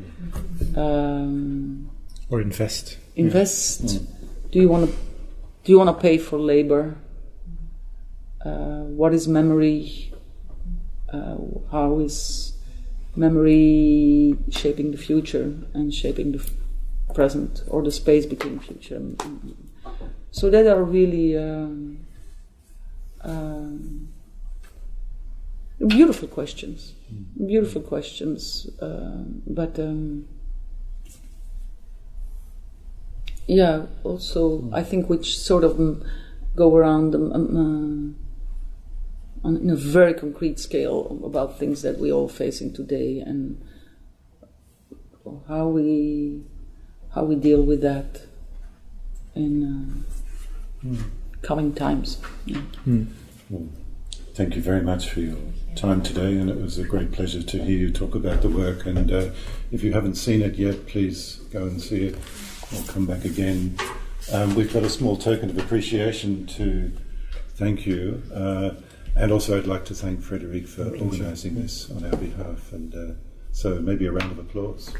um, Or invest. invest. Do you want to do you want to pay for labor? Uh, what is memory? Uh, how is memory shaping the future and shaping the f- present or the space between future? So that are really um, um, beautiful questions. Beautiful questions, um, but. Um, yeah also i think which sort of um, go around um, um, uh, on, in a very concrete scale about things that we're all facing today and how we how we deal with that in uh, coming times yeah. Well, thank you very much for your time today, and it was a great pleasure to hear you talk about the work. And uh, if you haven't seen it yet, please go and see it or come back again. Um, we've got a small token of appreciation to thank you, uh, and also I'd like to thank Frederik for organising this on our behalf. And uh, so maybe a round of applause.